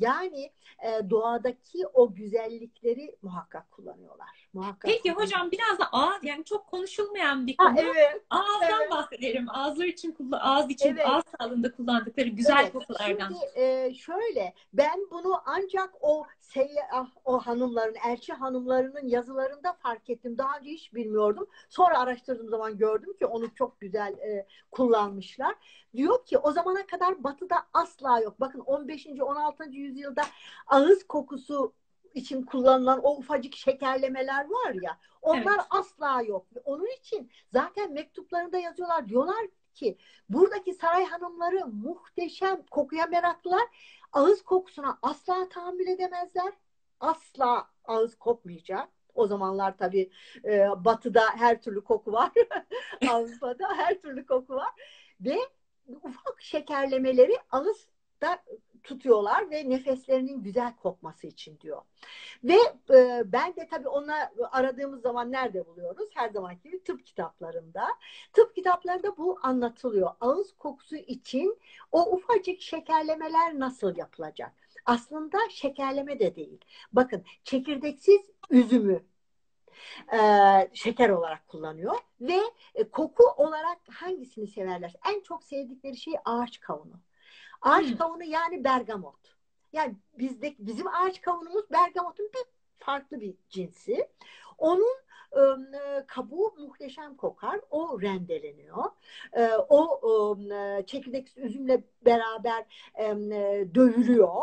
yani e, doğadaki o güzellikleri muhakkak kullanıyorlar. Muhakkak Peki hocam biraz da ağız yani çok konuşulmayan bir konu. Ha, evet, Ağızdan evet. bahsedelim. Ağızlar için ağız için evet. ağız sağlığında kullandıkları güzel evet. kokulardan. Şimdi e, şöyle ben bunu ancak o seyyah o hanımların elçi hanımlarının yazılarında fark ettim. Daha önce hiç bilmiyordum. Sonra araştırdığım zaman gördüm ki onu çok güzel e, kullanmışlar. Diyor ki o zamana kadar batıda asla yok. Bakın 15. 16. yüzyılda ağız kokusu için kullanılan o ufacık şekerlemeler var ya onlar evet. asla yok. Onun için zaten mektuplarında yazıyorlar diyorlar ki buradaki saray hanımları muhteşem kokuya meraklılar. Ağız kokusuna asla tahammül edemezler. Asla ağız kokmayacak. O zamanlar tabii e, batıda her türlü koku var. Avrupa'da her türlü koku var. Ve ufak şekerlemeleri ağızda tutuyorlar ve nefeslerinin güzel kokması için diyor. Ve e, ben de tabii ona aradığımız zaman nerede buluyoruz? Her zaman gibi tıp kitaplarında. Tıp kitaplarında bu anlatılıyor. Ağız kokusu için o ufacık şekerlemeler nasıl yapılacak? Aslında şekerleme de değil. Bakın çekirdeksiz üzümü e, şeker olarak kullanıyor ve e, koku olarak hangisini severler? En çok sevdikleri şey ağaç kavunu. Ağaç hmm. kavunu yani bergamot. Yani bizde bizim ağaç kavunumuz bergamotun bir farklı bir cinsi. Onun e, kabuğu muhteşem kokar. O rendeleniyor. E, o e, çekirdek üzümle beraber e, dövülüyor.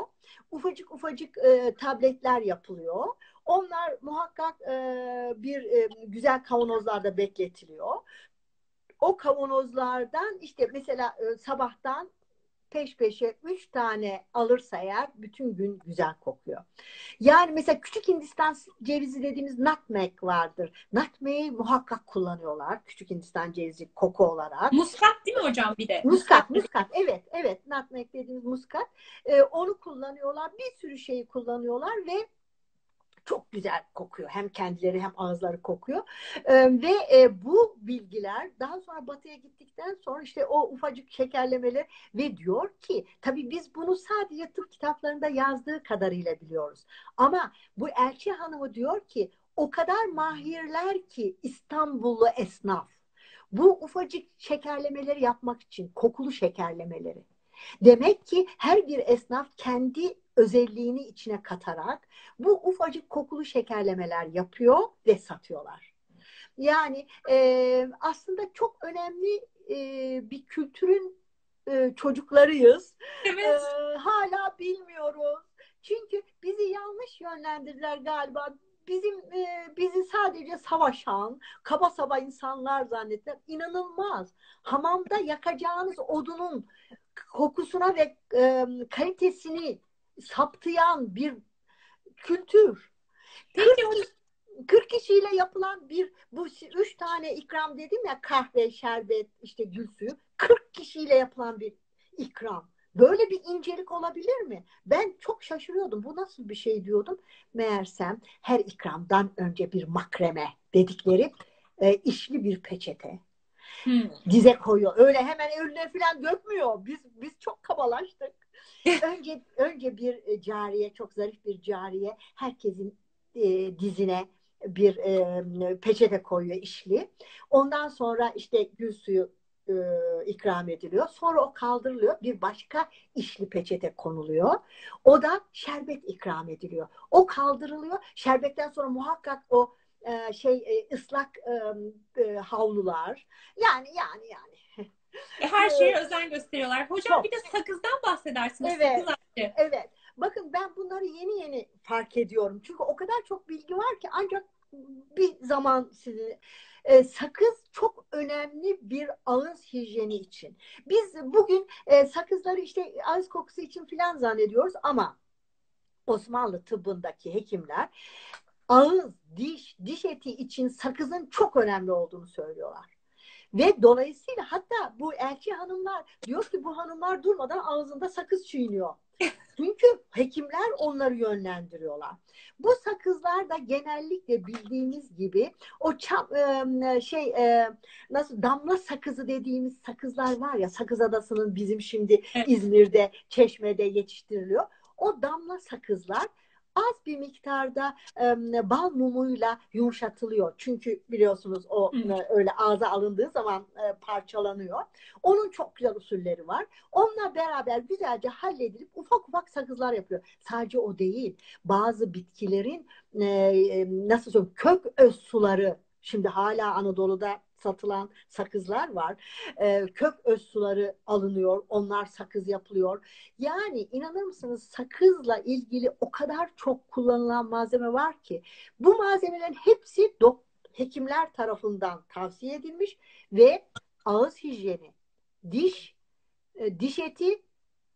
Ufacık ufacık e, tabletler yapılıyor. Onlar muhakkak e, bir e, güzel kavanozlarda bekletiliyor. O kavanozlardan işte mesela e, sabahtan peş peşe üç tane alırsa eğer bütün gün güzel kokuyor. Yani mesela küçük Hindistan cevizi dediğimiz nutmeg vardır. Nutmeg'i muhakkak kullanıyorlar. Küçük Hindistan cevizi koku olarak. Muskat değil mi hocam bir de? Muskat, muskat. Evet, evet. Nutmeg dediğimiz muskat. Ee, onu kullanıyorlar. Bir sürü şeyi kullanıyorlar ve çok güzel kokuyor. Hem kendileri hem ağızları kokuyor. E, ve e, bu bilgiler daha sonra batıya gittikten sonra işte o ufacık şekerlemeler ve diyor ki tabii biz bunu sadece tıp kitaplarında yazdığı kadarıyla biliyoruz. Ama bu elçi hanımı diyor ki o kadar mahirler ki İstanbullu esnaf bu ufacık şekerlemeleri yapmak için kokulu şekerlemeleri. Demek ki her bir esnaf kendi özelliğini içine katarak bu ufacık kokulu şekerlemeler yapıyor ve satıyorlar. Yani e, aslında çok önemli e, bir kültürün e, çocuklarıyız. Evet. E, hala bilmiyoruz. Çünkü bizi yanlış yönlendirdiler galiba. Bizim e, bizi sadece savaşan, kaba saba insanlar zannettiler. İnanılmaz. Hamamda yakacağınız odunun kokusuna ve e, kalitesini saptayan bir kültür. Peki 40, 40 kişiyle yapılan bir bu üç tane ikram dedim ya kahve, şerbet, işte gül suyu 40 kişiyle yapılan bir ikram. Böyle bir incelik olabilir mi? Ben çok şaşırıyordum. Bu nasıl bir şey diyordum. Meğersem her ikramdan önce bir makreme dedikleri e, işli bir peçete. Hmm. Dize koyuyor. Öyle hemen önüne falan dökmüyor. Biz biz çok kabalaştık önce önce bir e, cariye çok zarif bir cariye herkesin e, dizine bir e, peçete koyuyor işli. Ondan sonra işte gül suyu e, ikram ediliyor. Sonra o kaldırılıyor. Bir başka işli peçete konuluyor. O da şerbet ikram ediliyor. O kaldırılıyor. Şerbetten sonra muhakkak o e, şey e, ıslak e, havlular. Yani yani yani e, her şeye özen gösteriyorlar. Hocam Çok. bir de sakızdan bahsedersiniz. Evet. Sakız Evet. Bakın ben bunları yeni yeni fark ediyorum. Çünkü o kadar çok bilgi var ki ancak bir zaman sizi e, sakız çok önemli bir ağız hijyeni için. Biz bugün e, sakızları işte ağız kokusu için filan zannediyoruz ama Osmanlı tıbbındaki hekimler ağız, diş, diş eti için sakızın çok önemli olduğunu söylüyorlar. Ve dolayısıyla hatta bu elçi hanımlar diyor ki bu hanımlar durmadan ağzında sakız çiğniyor. Çünkü hekimler onları yönlendiriyorlar. Bu sakızlar da genellikle bildiğimiz gibi o çam, e, şey e, nasıl damla sakızı dediğimiz sakızlar var ya Sakız Adası'nın bizim şimdi İzmir'de, Çeşme'de yetiştiriliyor. O damla sakızlar az bir miktarda e, bal mumuyla yumuşatılıyor. Çünkü biliyorsunuz o e, öyle ağza alındığı zaman e, parçalanıyor. Onun çok güzel usulleri var. Onunla beraber güzelce halledilip ufak ufak sakızlar yapıyor. Sadece o değil. Bazı bitkilerin e, nasıl söyleyeyim kök öz suları Şimdi hala Anadolu'da satılan sakızlar var. E, kök öz suları alınıyor. Onlar sakız yapılıyor. Yani inanır mısınız sakızla ilgili o kadar çok kullanılan malzeme var ki bu malzemelerin hepsi dok hekimler tarafından tavsiye edilmiş ve ağız hijyeni, diş, e, diş eti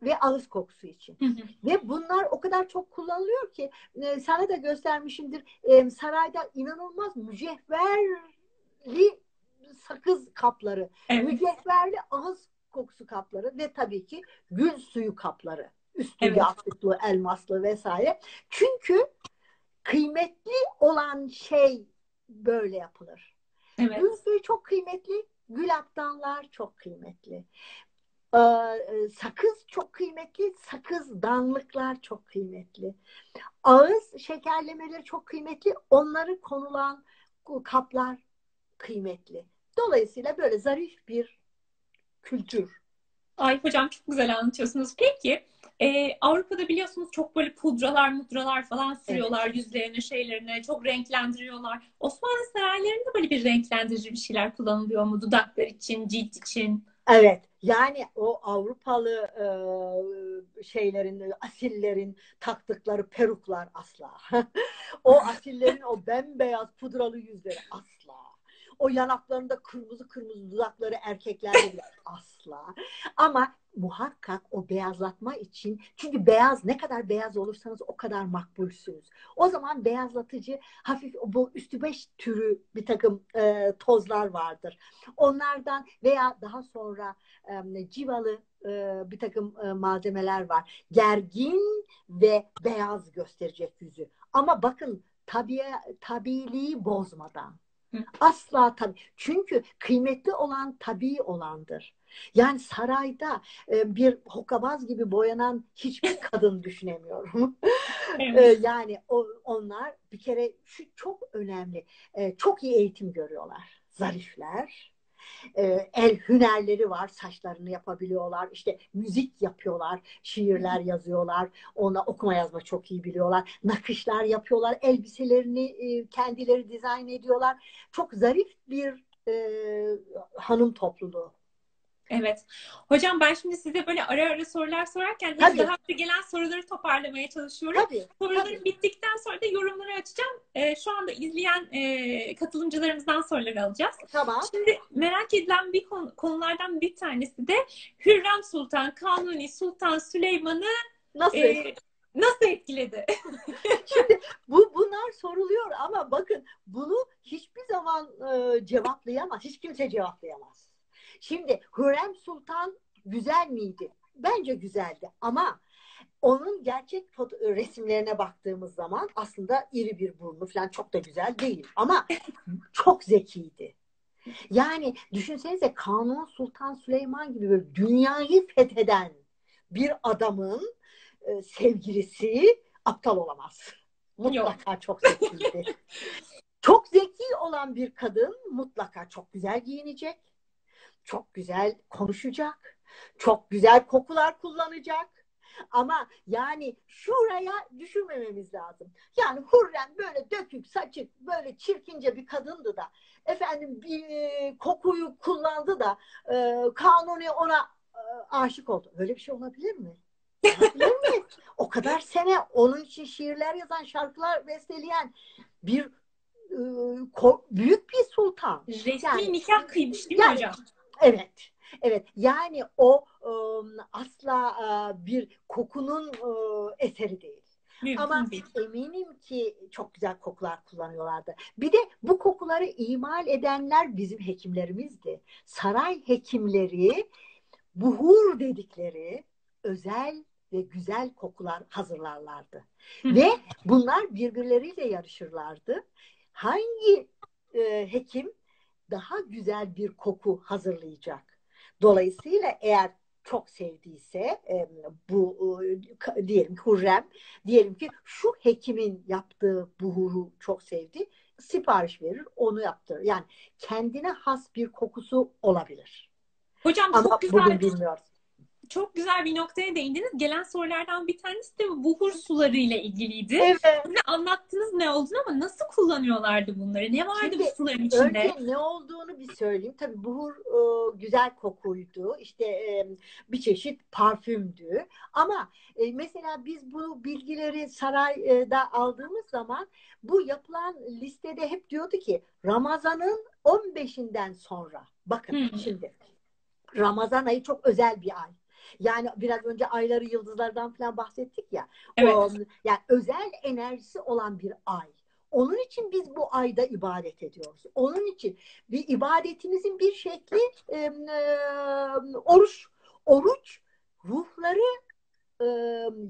ve ağız kokusu için. Hı hı. Ve bunlar o kadar çok kullanılıyor ki e, sana da göstermişimdir. E, sarayda inanılmaz mücevherli sakız kapları, evet. mücevherli ağız kokusu kapları ve tabii ki gül suyu kapları. Üstü evet. yastıklı, elmaslı vesaire. Çünkü kıymetli olan şey böyle yapılır. Evet. Gül suyu çok kıymetli, gül aptanlar çok kıymetli. Ee, e, sakız çok kıymetli, sakız danlıklar çok kıymetli. Ağız şekerlemeleri çok kıymetli, onları konulan kaplar kıymetli. Dolayısıyla böyle zarif bir kültür. Ay hocam çok güzel anlatıyorsunuz. Peki e, Avrupa'da biliyorsunuz çok böyle pudralar, mudralar falan sürüyorlar evet. yüzlerine, şeylerine. Çok renklendiriyorlar. Osmanlı saraylarında böyle bir renklendirici bir şeyler kullanılıyor mu? Dudaklar için, cilt için. Evet. Yani o Avrupalı e, şeylerin, asillerin taktıkları peruklar asla. o asillerin o bembeyaz pudralı yüzleri asla. O yanaklarında kırmızı kırmızı dudakları erkeklerde bile asla. Ama muhakkak o beyazlatma için çünkü beyaz ne kadar beyaz olursanız o kadar makbulsünüz. O zaman beyazlatıcı hafif bu üstü beş türü bir takım e, tozlar vardır. Onlardan veya daha sonra e, civalı e, bir takım e, malzemeler var. Gergin ve beyaz gösterecek yüzü. Ama bakın tabi, tabiliği bozmadan. Asla tabi. Çünkü kıymetli olan tabii olandır. Yani sarayda e, bir hokkabaz gibi boyanan hiçbir kadın düşünemiyorum. Evet. E, yani onlar bir kere şu çok önemli. E, çok iyi eğitim görüyorlar. Zarifler. E, el hünerleri var. Saçlarını yapabiliyorlar. İşte müzik yapıyorlar. Şiirler yazıyorlar. Ona okuma yazma çok iyi biliyorlar. Nakışlar yapıyorlar. Elbiselerini e, kendileri dizayn ediyorlar. Çok zarif bir e, hanım topluluğu. Evet. Hocam ben şimdi size böyle ara ara sorular sorarken tabii. daha önce gelen soruları toparlamaya çalışıyorum. Tabii. Sorularım tabii. bittikten sonra da yorumları açacağım. Ee, şu anda izleyen e, katılımcılarımızdan soruları alacağız. Tamam. Şimdi merak edilen bir konu, konulardan bir tanesi de Hürrem Sultan, Kanuni Sultan Süleyman'ı nasıl e, nasıl etkiledi? Şimdi bu bunlar soruluyor ama bakın bunu hiçbir zaman e, cevaplayamaz. Hiç kimse cevaplayamaz. Şimdi Hürrem Sultan güzel miydi? Bence güzeldi ama onun gerçek resimlerine baktığımız zaman aslında iri bir burnu falan çok da güzel değil ama çok zekiydi. Yani düşünsenize Kanun Sultan Süleyman gibi böyle dünyayı fetheden bir adamın e, sevgilisi aptal olamaz. Mutlaka Yok. çok zekiydi. çok zeki olan bir kadın mutlaka çok güzel giyinecek çok güzel konuşacak, çok güzel kokular kullanacak. Ama yani şuraya düşürmememiz lazım. Yani Hurrem böyle dökük, saçık, böyle çirkince bir kadındı da efendim bir e, kokuyu kullandı da e, Kanuni ona e, aşık oldu. Öyle bir şey olabilir mi? Olabilir mi? O kadar sene onun için şiirler yazan, şarkılar besteleyen bir e, büyük bir sultan. Resmi yani, nikah kıymış değil mi yani, hocam? Evet. Evet yani o ıı, asla ıı, bir kokunun ıı, eseri değil. Mümkün Ama değil. eminim ki çok güzel kokular kullanıyorlardı. Bir de bu kokuları imal edenler bizim hekimlerimizdi. Saray hekimleri buhur dedikleri özel ve güzel kokular hazırlarlardı. ve bunlar birbirleriyle yarışırlardı. Hangi e, hekim daha güzel bir koku hazırlayacak. Dolayısıyla eğer çok sevdiyse e, bu e, diyelim ki Hurrem diyelim ki şu hekimin yaptığı buhuru çok sevdi sipariş verir onu yaptırır. Yani kendine has bir kokusu olabilir. Hocam Ama çok güzel. bugün bilmiyoruz. Çok güzel bir noktaya değindiniz. Gelen sorulardan bir tanesi de buhur suları ile ilgiliydi. Evet. Size anlattınız ne olduğunu ama nasıl kullanıyorlardı bunları? Ne vardı Şimdi, bu suların içinde? Önce ne olduğunu bir söyleyeyim. Tabii buhur e, güzel kokuydu. İşte e, bir çeşit parfümdü. Ama e, mesela biz bu bilgileri sarayda aldığımız zaman bu yapılan listede hep diyordu ki Ramazan'ın 15'inden sonra. Bakın hmm. şimdi Ramazan ayı çok özel bir ay. Yani biraz önce ayları yıldızlardan falan bahsettik ya. Evet. O, yani özel enerjisi olan bir ay. Onun için biz bu ayda ibadet ediyoruz. Onun için bir ibadetimizin bir şekli e, e, oruç. Oruç ruhları e,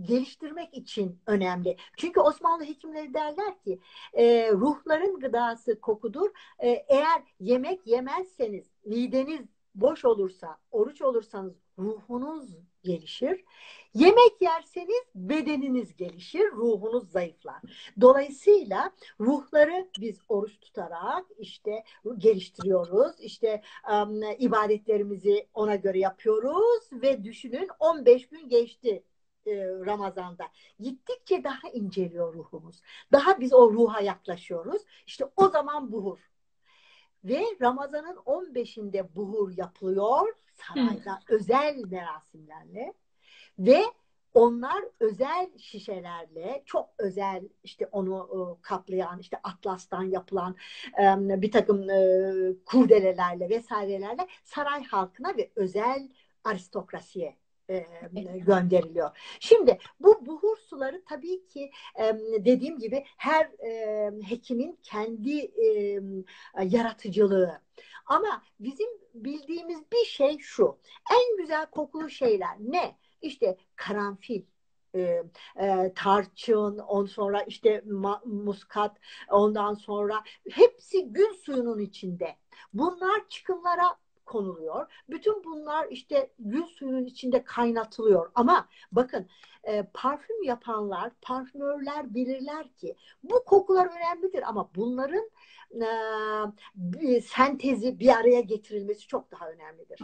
geliştirmek için önemli. Çünkü Osmanlı hekimleri derler ki e, ruhların gıdası kokudur. E, eğer yemek yemezseniz mideniz boş olursa, oruç olursanız ruhunuz gelişir. Yemek yerseniz bedeniniz gelişir, ruhunuz zayıflar. Dolayısıyla ruhları biz oruç tutarak işte geliştiriyoruz. İşte um, ibadetlerimizi ona göre yapıyoruz ve düşünün 15 gün geçti e, Ramazan'da. Gittikçe daha inceliyor ruhumuz. Daha biz o ruha yaklaşıyoruz. İşte o zaman buhur. Ve Ramazan'ın 15'inde buhur yapılıyor sarayda Hı. özel merasimlerle ve onlar özel şişelerle çok özel işte onu e, kaplayan işte atlastan yapılan bir takım e, kurdelelerle vesairelerle saray halkına ve özel aristokrasiye e, gönderiliyor. Şimdi bu buhur suları tabii ki e, dediğim gibi her e, hekimin kendi e, yaratıcılığı. Ama bizim bildiğimiz bir şey şu. En güzel kokulu şeyler ne? İşte karanfil, e, e, tarçın, ondan sonra işte ma, muskat, ondan sonra hepsi gül suyunun içinde. Bunlar çıkımlara konuluyor. Bütün bunlar işte gül suyunun içinde kaynatılıyor. Ama bakın e, parfüm yapanlar, parfümörler bilirler ki bu kokular önemlidir ama bunların e, sentezi bir araya getirilmesi çok daha önemlidir.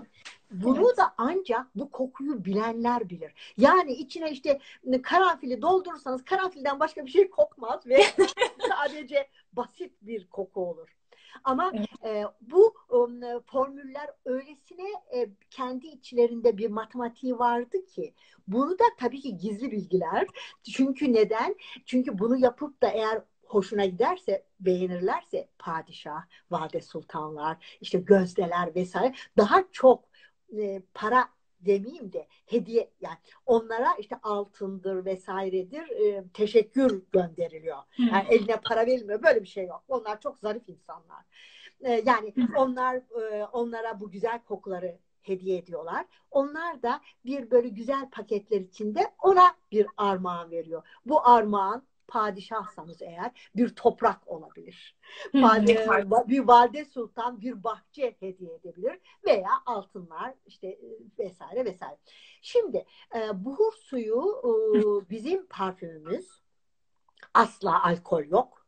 Bunu evet. da ancak bu kokuyu bilenler bilir. Yani içine işte karanfili doldurursanız karanfilden başka bir şey kokmaz ve sadece basit bir koku olur. Ama e, bu um, formüller öylesine e, kendi içlerinde bir matematiği vardı ki bunu da tabii ki gizli bilgiler. Çünkü neden? Çünkü bunu yapıp da eğer hoşuna giderse, beğenirlerse padişah, vade sultanlar, işte gözdeler vesaire daha çok e, para demeyeyim de hediye yani onlara işte altındır vesairedir e, teşekkür gönderiliyor. Yani eline para verilmiyor böyle bir şey yok. Onlar çok zarif insanlar. E, yani onlar e, onlara bu güzel kokuları hediye ediyorlar. Onlar da bir böyle güzel paketler içinde ona bir armağan veriyor. Bu armağan padişahsanız eğer bir toprak olabilir. bir valide sultan bir bahçe hediye edebilir veya altınlar işte e, vesaire vesaire. Şimdi e, buhur suyu e, bizim parfümümüz asla alkol yok.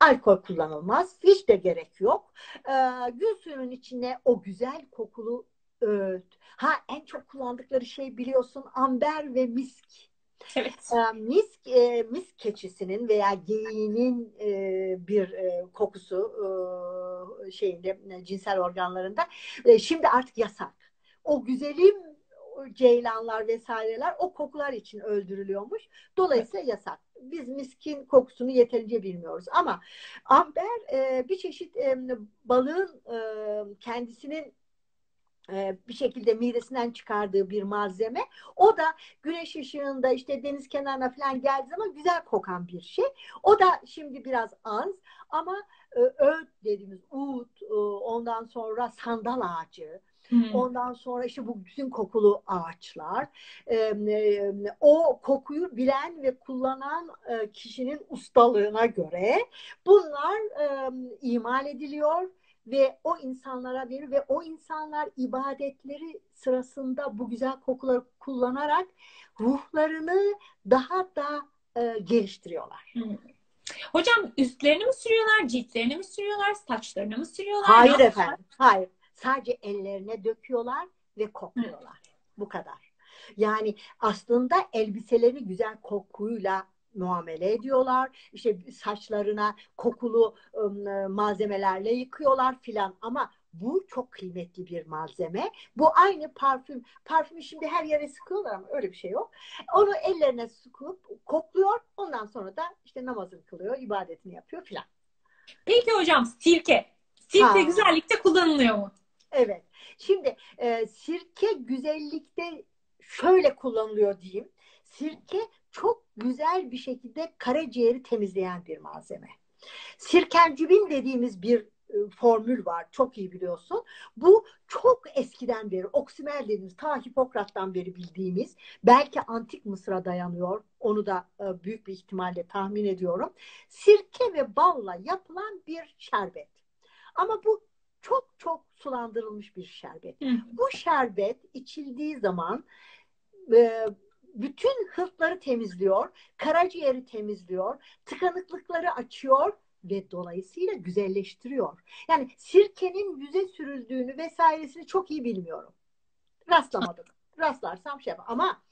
Alkol kullanılmaz. Hiç de gerek yok. E, gül suyunun içine o güzel kokulu öğüt. Ha en çok kullandıkları şey biliyorsun amber ve misk Evet. E, mis, e, mis keçisinin veya geyiğinin e, bir e, kokusu e, şeyinde e, cinsel organlarında e, şimdi artık yasak. O güzelim ceylanlar vesaireler o kokular için öldürülüyormuş. Dolayısıyla evet. yasak. Biz miskin kokusunu yeterince bilmiyoruz. Ama amber e, bir çeşit e, balığın e, kendisinin e, bir şekilde midesinden çıkardığı bir malzeme. O da güneş ışığında işte deniz kenarına falan geldiği zaman güzel kokan bir şey. O da şimdi biraz az ama e, öğüt dediğimiz uğut, e, ondan sonra sandal ağacı, Hmm. Ondan sonra işte bu bütün kokulu ağaçlar. O kokuyu bilen ve kullanan e, kişinin ustalığına göre bunlar e, imal ediliyor ve o insanlara verir ve o insanlar ibadetleri sırasında bu güzel kokuları kullanarak ruhlarını daha da e, geliştiriyorlar. Hmm. Hocam üstlerini mi sürüyorlar, ciltlerini mi sürüyorlar, saçlarını mı sürüyorlar? Hayır efendim, hayır. Sadece ellerine döküyorlar ve kokluyorlar. Bu kadar. Yani aslında elbiselerini güzel kokuyla muamele ediyorlar. İşte saçlarına kokulu ıı, malzemelerle yıkıyorlar filan ama bu çok kıymetli bir malzeme. Bu aynı parfüm. Parfümü şimdi her yere sıkıyorlar ama öyle bir şey yok. Onu ellerine sıkıp kokluyor. Ondan sonra da işte namazını kılıyor, ibadetini yapıyor filan. Peki hocam sirke. Sirke ha. güzellikte kullanılıyor mu? Evet. Şimdi e, sirke güzellikte şöyle kullanılıyor diyeyim. Sirke çok güzel bir şekilde karaciğeri temizleyen bir malzeme. Sirkencübin dediğimiz bir e, formül var. Çok iyi biliyorsun. Bu çok eskiden beri oksimer dediğimiz ta Hipokrat'tan beri bildiğimiz belki antik Mısır'a dayanıyor. Onu da e, büyük bir ihtimalle tahmin ediyorum. Sirke ve balla yapılan bir şerbet. Ama bu çok çok sulandırılmış bir şerbet. Hı. Bu şerbet içildiği zaman e, bütün hırtları temizliyor, karaciğeri temizliyor, tıkanıklıkları açıyor ve dolayısıyla güzelleştiriyor. Yani sirkenin yüze sürüldüğünü vesairesini çok iyi bilmiyorum. Rastlamadım. Rastlarsam şey yapar. Ama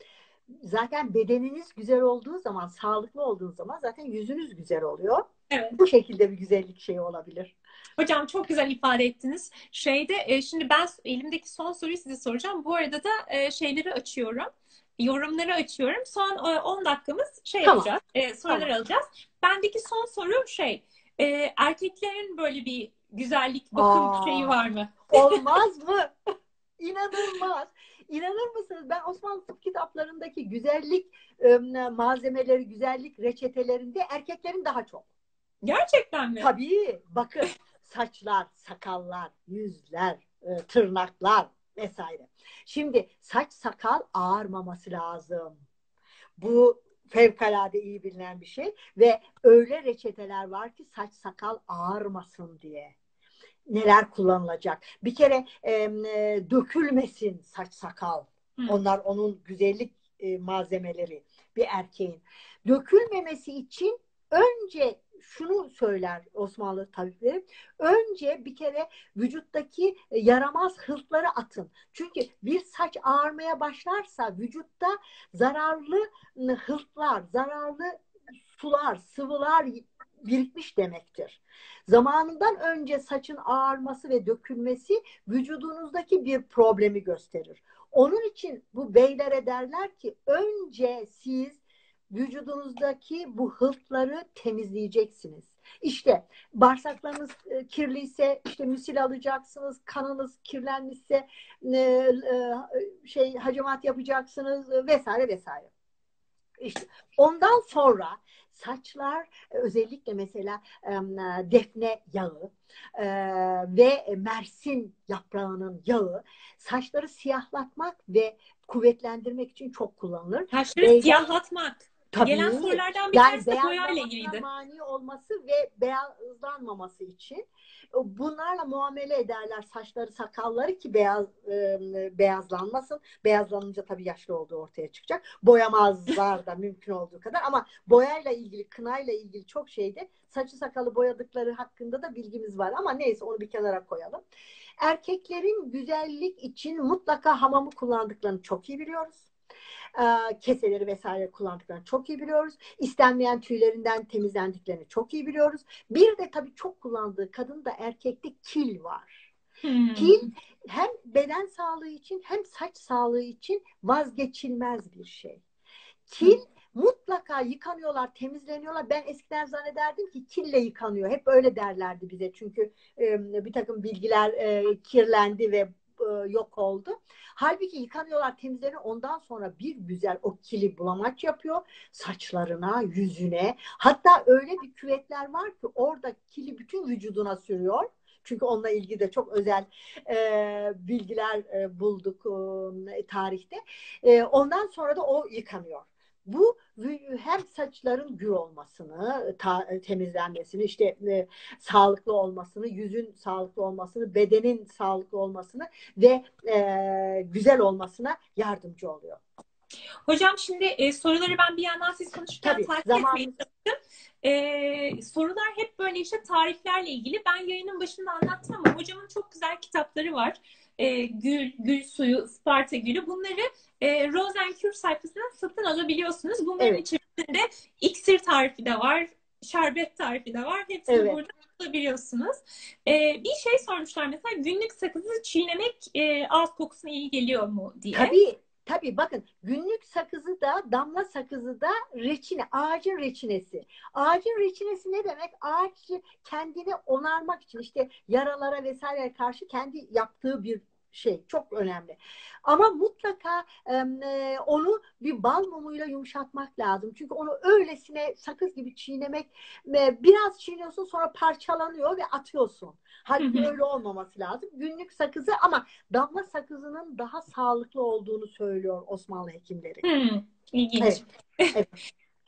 zaten bedeniniz güzel olduğu zaman, sağlıklı olduğu zaman zaten yüzünüz güzel oluyor. Evet. Bu şekilde bir güzellik şeyi olabilir. Hocam çok güzel ifade ettiniz. Şeyde e, şimdi ben elimdeki son soruyu size soracağım. Bu arada da e, şeyleri açıyorum. Yorumları açıyorum. Son 10 e, dakikamız şey tamam. yapacağız. Sorular tamam. alacağız. Bendeki son soru şey e, erkeklerin böyle bir güzellik bakım Aa, şeyi var mı? Olmaz mı? İnanılmaz. İnanır mısınız? Ben Osmanlı tıp kitaplarındaki güzellik e, malzemeleri, güzellik reçetelerinde erkeklerin daha çok. Gerçekten mi? Tabii. Bakın saçlar, sakallar, yüzler, e, tırnaklar vesaire. Şimdi saç sakal ağarmaması lazım. Bu fevkalade iyi bilinen bir şey ve öyle reçeteler var ki saç sakal ağarmasın diye neler kullanılacak. Bir kere e, dökülmesin saç sakal. Hı. Onlar onun güzellik e, malzemeleri bir erkeğin. Dökülmemesi için önce şunu söyler Osmanlı tabipleri. Önce bir kere vücuttaki e, yaramaz hıltları atın. Çünkü bir saç ağarmaya başlarsa vücutta zararlı hıltlar, zararlı sular, sıvılar birikmiş demektir. Zamanından önce saçın ağarması ve dökülmesi vücudunuzdaki bir problemi gösterir. Onun için bu beylere derler ki önce siz vücudunuzdaki bu hıltları temizleyeceksiniz. İşte bağırsaklarınız e, kirliyse işte müsil alacaksınız, kanınız kirlenmişse e, e, şey hacamat yapacaksınız vesaire vesaire. İşte ondan sonra saçlar özellikle mesela defne yağı ve mersin yaprağının yağı saçları siyahlatmak ve kuvvetlendirmek için çok kullanılır. Saçları siyahlatmak. Tabii. Gelen sorulardan bir tanesi yani boyayla ilgiliydi. mani olması ve beyazlanmaması için bunlarla muamele ederler saçları sakalları ki beyaz e, beyazlanmasın. Beyazlanınca tabii yaşlı olduğu ortaya çıkacak. Boyamazlar da mümkün olduğu kadar ama boyayla ilgili kınayla ilgili çok şeyde saçı sakalı boyadıkları hakkında da bilgimiz var ama neyse onu bir kenara koyalım. Erkeklerin güzellik için mutlaka hamamı kullandıklarını çok iyi biliyoruz e, keseleri vesaire kullandıklarını çok iyi biliyoruz. İstenmeyen tüylerinden temizlendiklerini çok iyi biliyoruz. Bir de tabii çok kullandığı kadın da erkekte kil var. Hmm. Kil hem beden sağlığı için hem saç sağlığı için vazgeçilmez bir şey. Kil hmm. mutlaka yıkanıyorlar, temizleniyorlar. Ben eskiden zannederdim ki kille yıkanıyor. Hep öyle derlerdi bize. Çünkü e, bir takım bilgiler e, kirlendi ve e, yok oldu. Halbuki yıkanıyorlar temizleniyor ondan sonra bir güzel o kili bulamaç yapıyor saçlarına, yüzüne. Hatta öyle bir küvetler var ki orada kili bütün vücuduna sürüyor. Çünkü onunla ilgili de çok özel e, bilgiler e, bulduk e, tarihte. E, ondan sonra da o yıkanıyor. Bu hem saçların gür olmasını, ta, temizlenmesini, işte e, sağlıklı olmasını, yüzün sağlıklı olmasını, bedenin sağlıklı olmasını ve e, güzel olmasına yardımcı oluyor. Hocam şimdi e, soruları ben bir yandan siz konuşurken Tabii, takip zaman... etmeye Ee, sorular hep böyle işte tariflerle ilgili. Ben yayının başında anlattım ama hocamın çok güzel kitapları var. E, gül, gül suyu, Isparta gülü bunları e, Rosenkür sayfasından satın alabiliyorsunuz. Bunların evet. içerisinde iksir tarifi de var, şerbet tarifi de var. Hepsini evet. burada bulabiliyorsunuz. Ee, bir şey sormuşlar mesela günlük sakızı çiğnemek e, ağız kokusuna iyi geliyor mu diye. Tabii Tabii bakın günlük sakızı da damla sakızı da reçine, ağacın reçinesi. Ağacın reçinesi ne demek? Ağaç kendini onarmak için işte yaralara vesaire karşı kendi yaptığı bir şey çok önemli. Ama mutlaka e, onu bir bal mumuyla yumuşatmak lazım. Çünkü onu öylesine sakız gibi çiğnemek e, biraz çiğniyorsun sonra parçalanıyor ve atıyorsun. Halbuki öyle olmaması lazım. Günlük sakızı ama damla sakızının daha sağlıklı olduğunu söylüyor Osmanlı hekimleri. Hmm, ilginç. Evet. evet.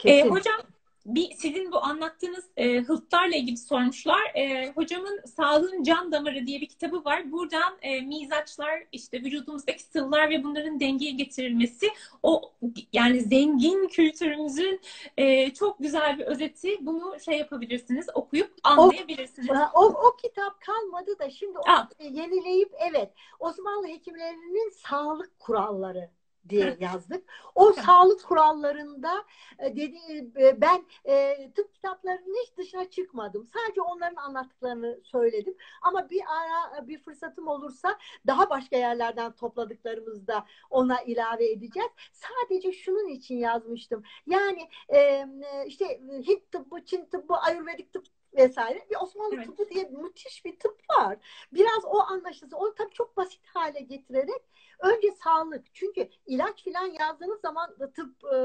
E, hocam bir sizin bu anlattığınız e, hıltlarla ilgili sormuşlar. E, hocamın Sağlığın Can Damarı diye bir kitabı var. Buradan e, mizaçlar, işte vücudumuzdaki sıvılar ve bunların dengeye getirilmesi, o yani zengin kültürümüzün e, çok güzel bir özeti. Bunu şey yapabilirsiniz, okuyup anlayabilirsiniz. O, o, o kitap kalmadı da şimdi onu yenileyip evet Osmanlı hekimlerinin sağlık kuralları diye yazdık. O sağlık kurallarında e, dedi e, ben e, tıp kitaplarının hiç dışına çıkmadım. Sadece onların anlattıklarını söyledim. Ama bir ara bir fırsatım olursa daha başka yerlerden topladıklarımızda ona ilave edeceğiz. Sadece şunun için yazmıştım. Yani işte Hint tıbbı, Çin tıbbı, Ayurvedik tıp vesaire. Bir Osmanlı evet. tıbbı diye müthiş bir tıp var. Biraz o anlaşılsın. Onu tabii çok basit hale getirerek önce sağlık. Çünkü ilaç filan yazdığınız zaman tıp e,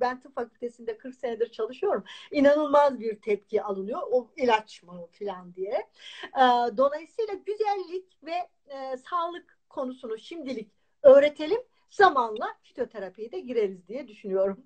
ben tıp fakültesinde 40 senedir çalışıyorum. İnanılmaz bir tepki alınıyor. O ilaç mı filan diye. E, dolayısıyla güzellik ve e, sağlık konusunu şimdilik öğretelim. Zamanla fitoterapiye de gireriz diye düşünüyorum.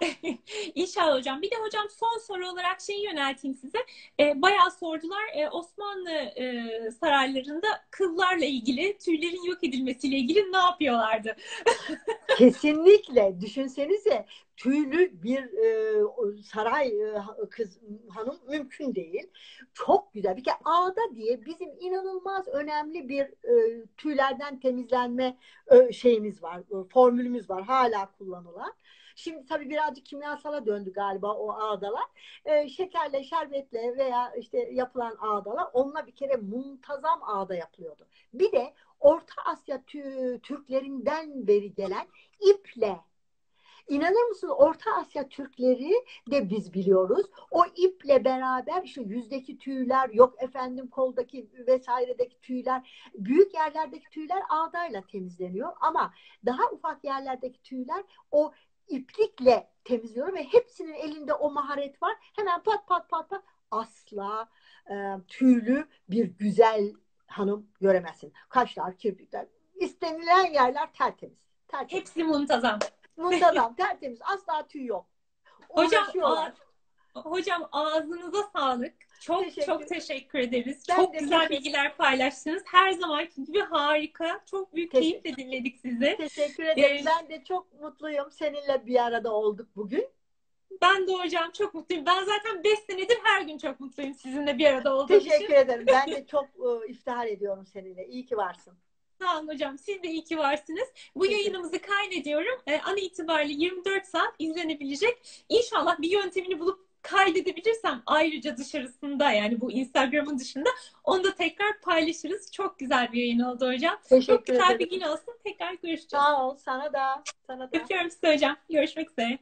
İnşallah hocam. Bir de hocam son soru olarak şeyi yönelteyim size. E, bayağı sordular. E, Osmanlı e, saraylarında kıllarla ilgili, tüylerin yok edilmesiyle ilgili ne yapıyorlardı? Kesinlikle. Düşünsenize tüylü bir e, saray e, kız hanım mümkün değil. Çok güzel. Bir kere ağda diye bizim inanılmaz önemli bir e, tüylerden temizlenme e, şeyimiz var. E, formülümüz var. Hala kullanılan. Şimdi tabii birazcık kimyasala döndü galiba o ağdalar. E, şekerle, şerbetle veya işte yapılan ağdalar onunla bir kere muntazam ağda yapılıyordu. Bir de Orta Asya Türklerinden beri gelen iple İnanır mısın Orta Asya Türkleri de biz biliyoruz. O iple beraber işte yüzdeki tüyler yok efendim koldaki vesairedeki tüyler büyük yerlerdeki tüyler ağdayla temizleniyor ama daha ufak yerlerdeki tüyler o iplikle temizliyorum ve hepsinin elinde o maharet var. Hemen pat pat pat pat asla e, tüylü bir güzel hanım göremezsin. Kaşlar, kirpikler, istenilen yerler tertemiz. tertemiz. Hepsi muntazam. Muntazam, tertemiz. Asla tüy yok. Hocam, hocam ağzınıza sağlık. Çok teşekkür çok teşekkür ederiz. Ben çok güzel teşekkür... bilgiler paylaştınız. Her zamanki gibi harika. Çok büyük teşekkür. keyifle dinledik sizi. Teşekkür ederim. Ee, ben de çok mutluyum. Seninle bir arada olduk bugün. Ben de hocam çok mutluyum. Ben zaten 5 senedir her gün çok mutluyum sizinle bir arada olduğum Teşekkür için. Teşekkür ederim. Ben de çok e, iftihar ediyorum seninle. İyi ki varsın. Sağ olun hocam. Siz de iyi ki varsınız. Bu yayınımızı kaydediyorum. Ee, an itibariyle 24 saat izlenebilecek. İnşallah bir yöntemini bulup kaydedebilirsem ayrıca dışarısında yani bu Instagram'ın dışında onu da tekrar paylaşırız. Çok güzel bir yayın oldu hocam. Teşekkür Çok güzel ederim. bir gün olsun. Tekrar görüşeceğiz. Sağ ol. Sana da. Sana da. Öpüyorum sizi hocam. Görüşmek üzere.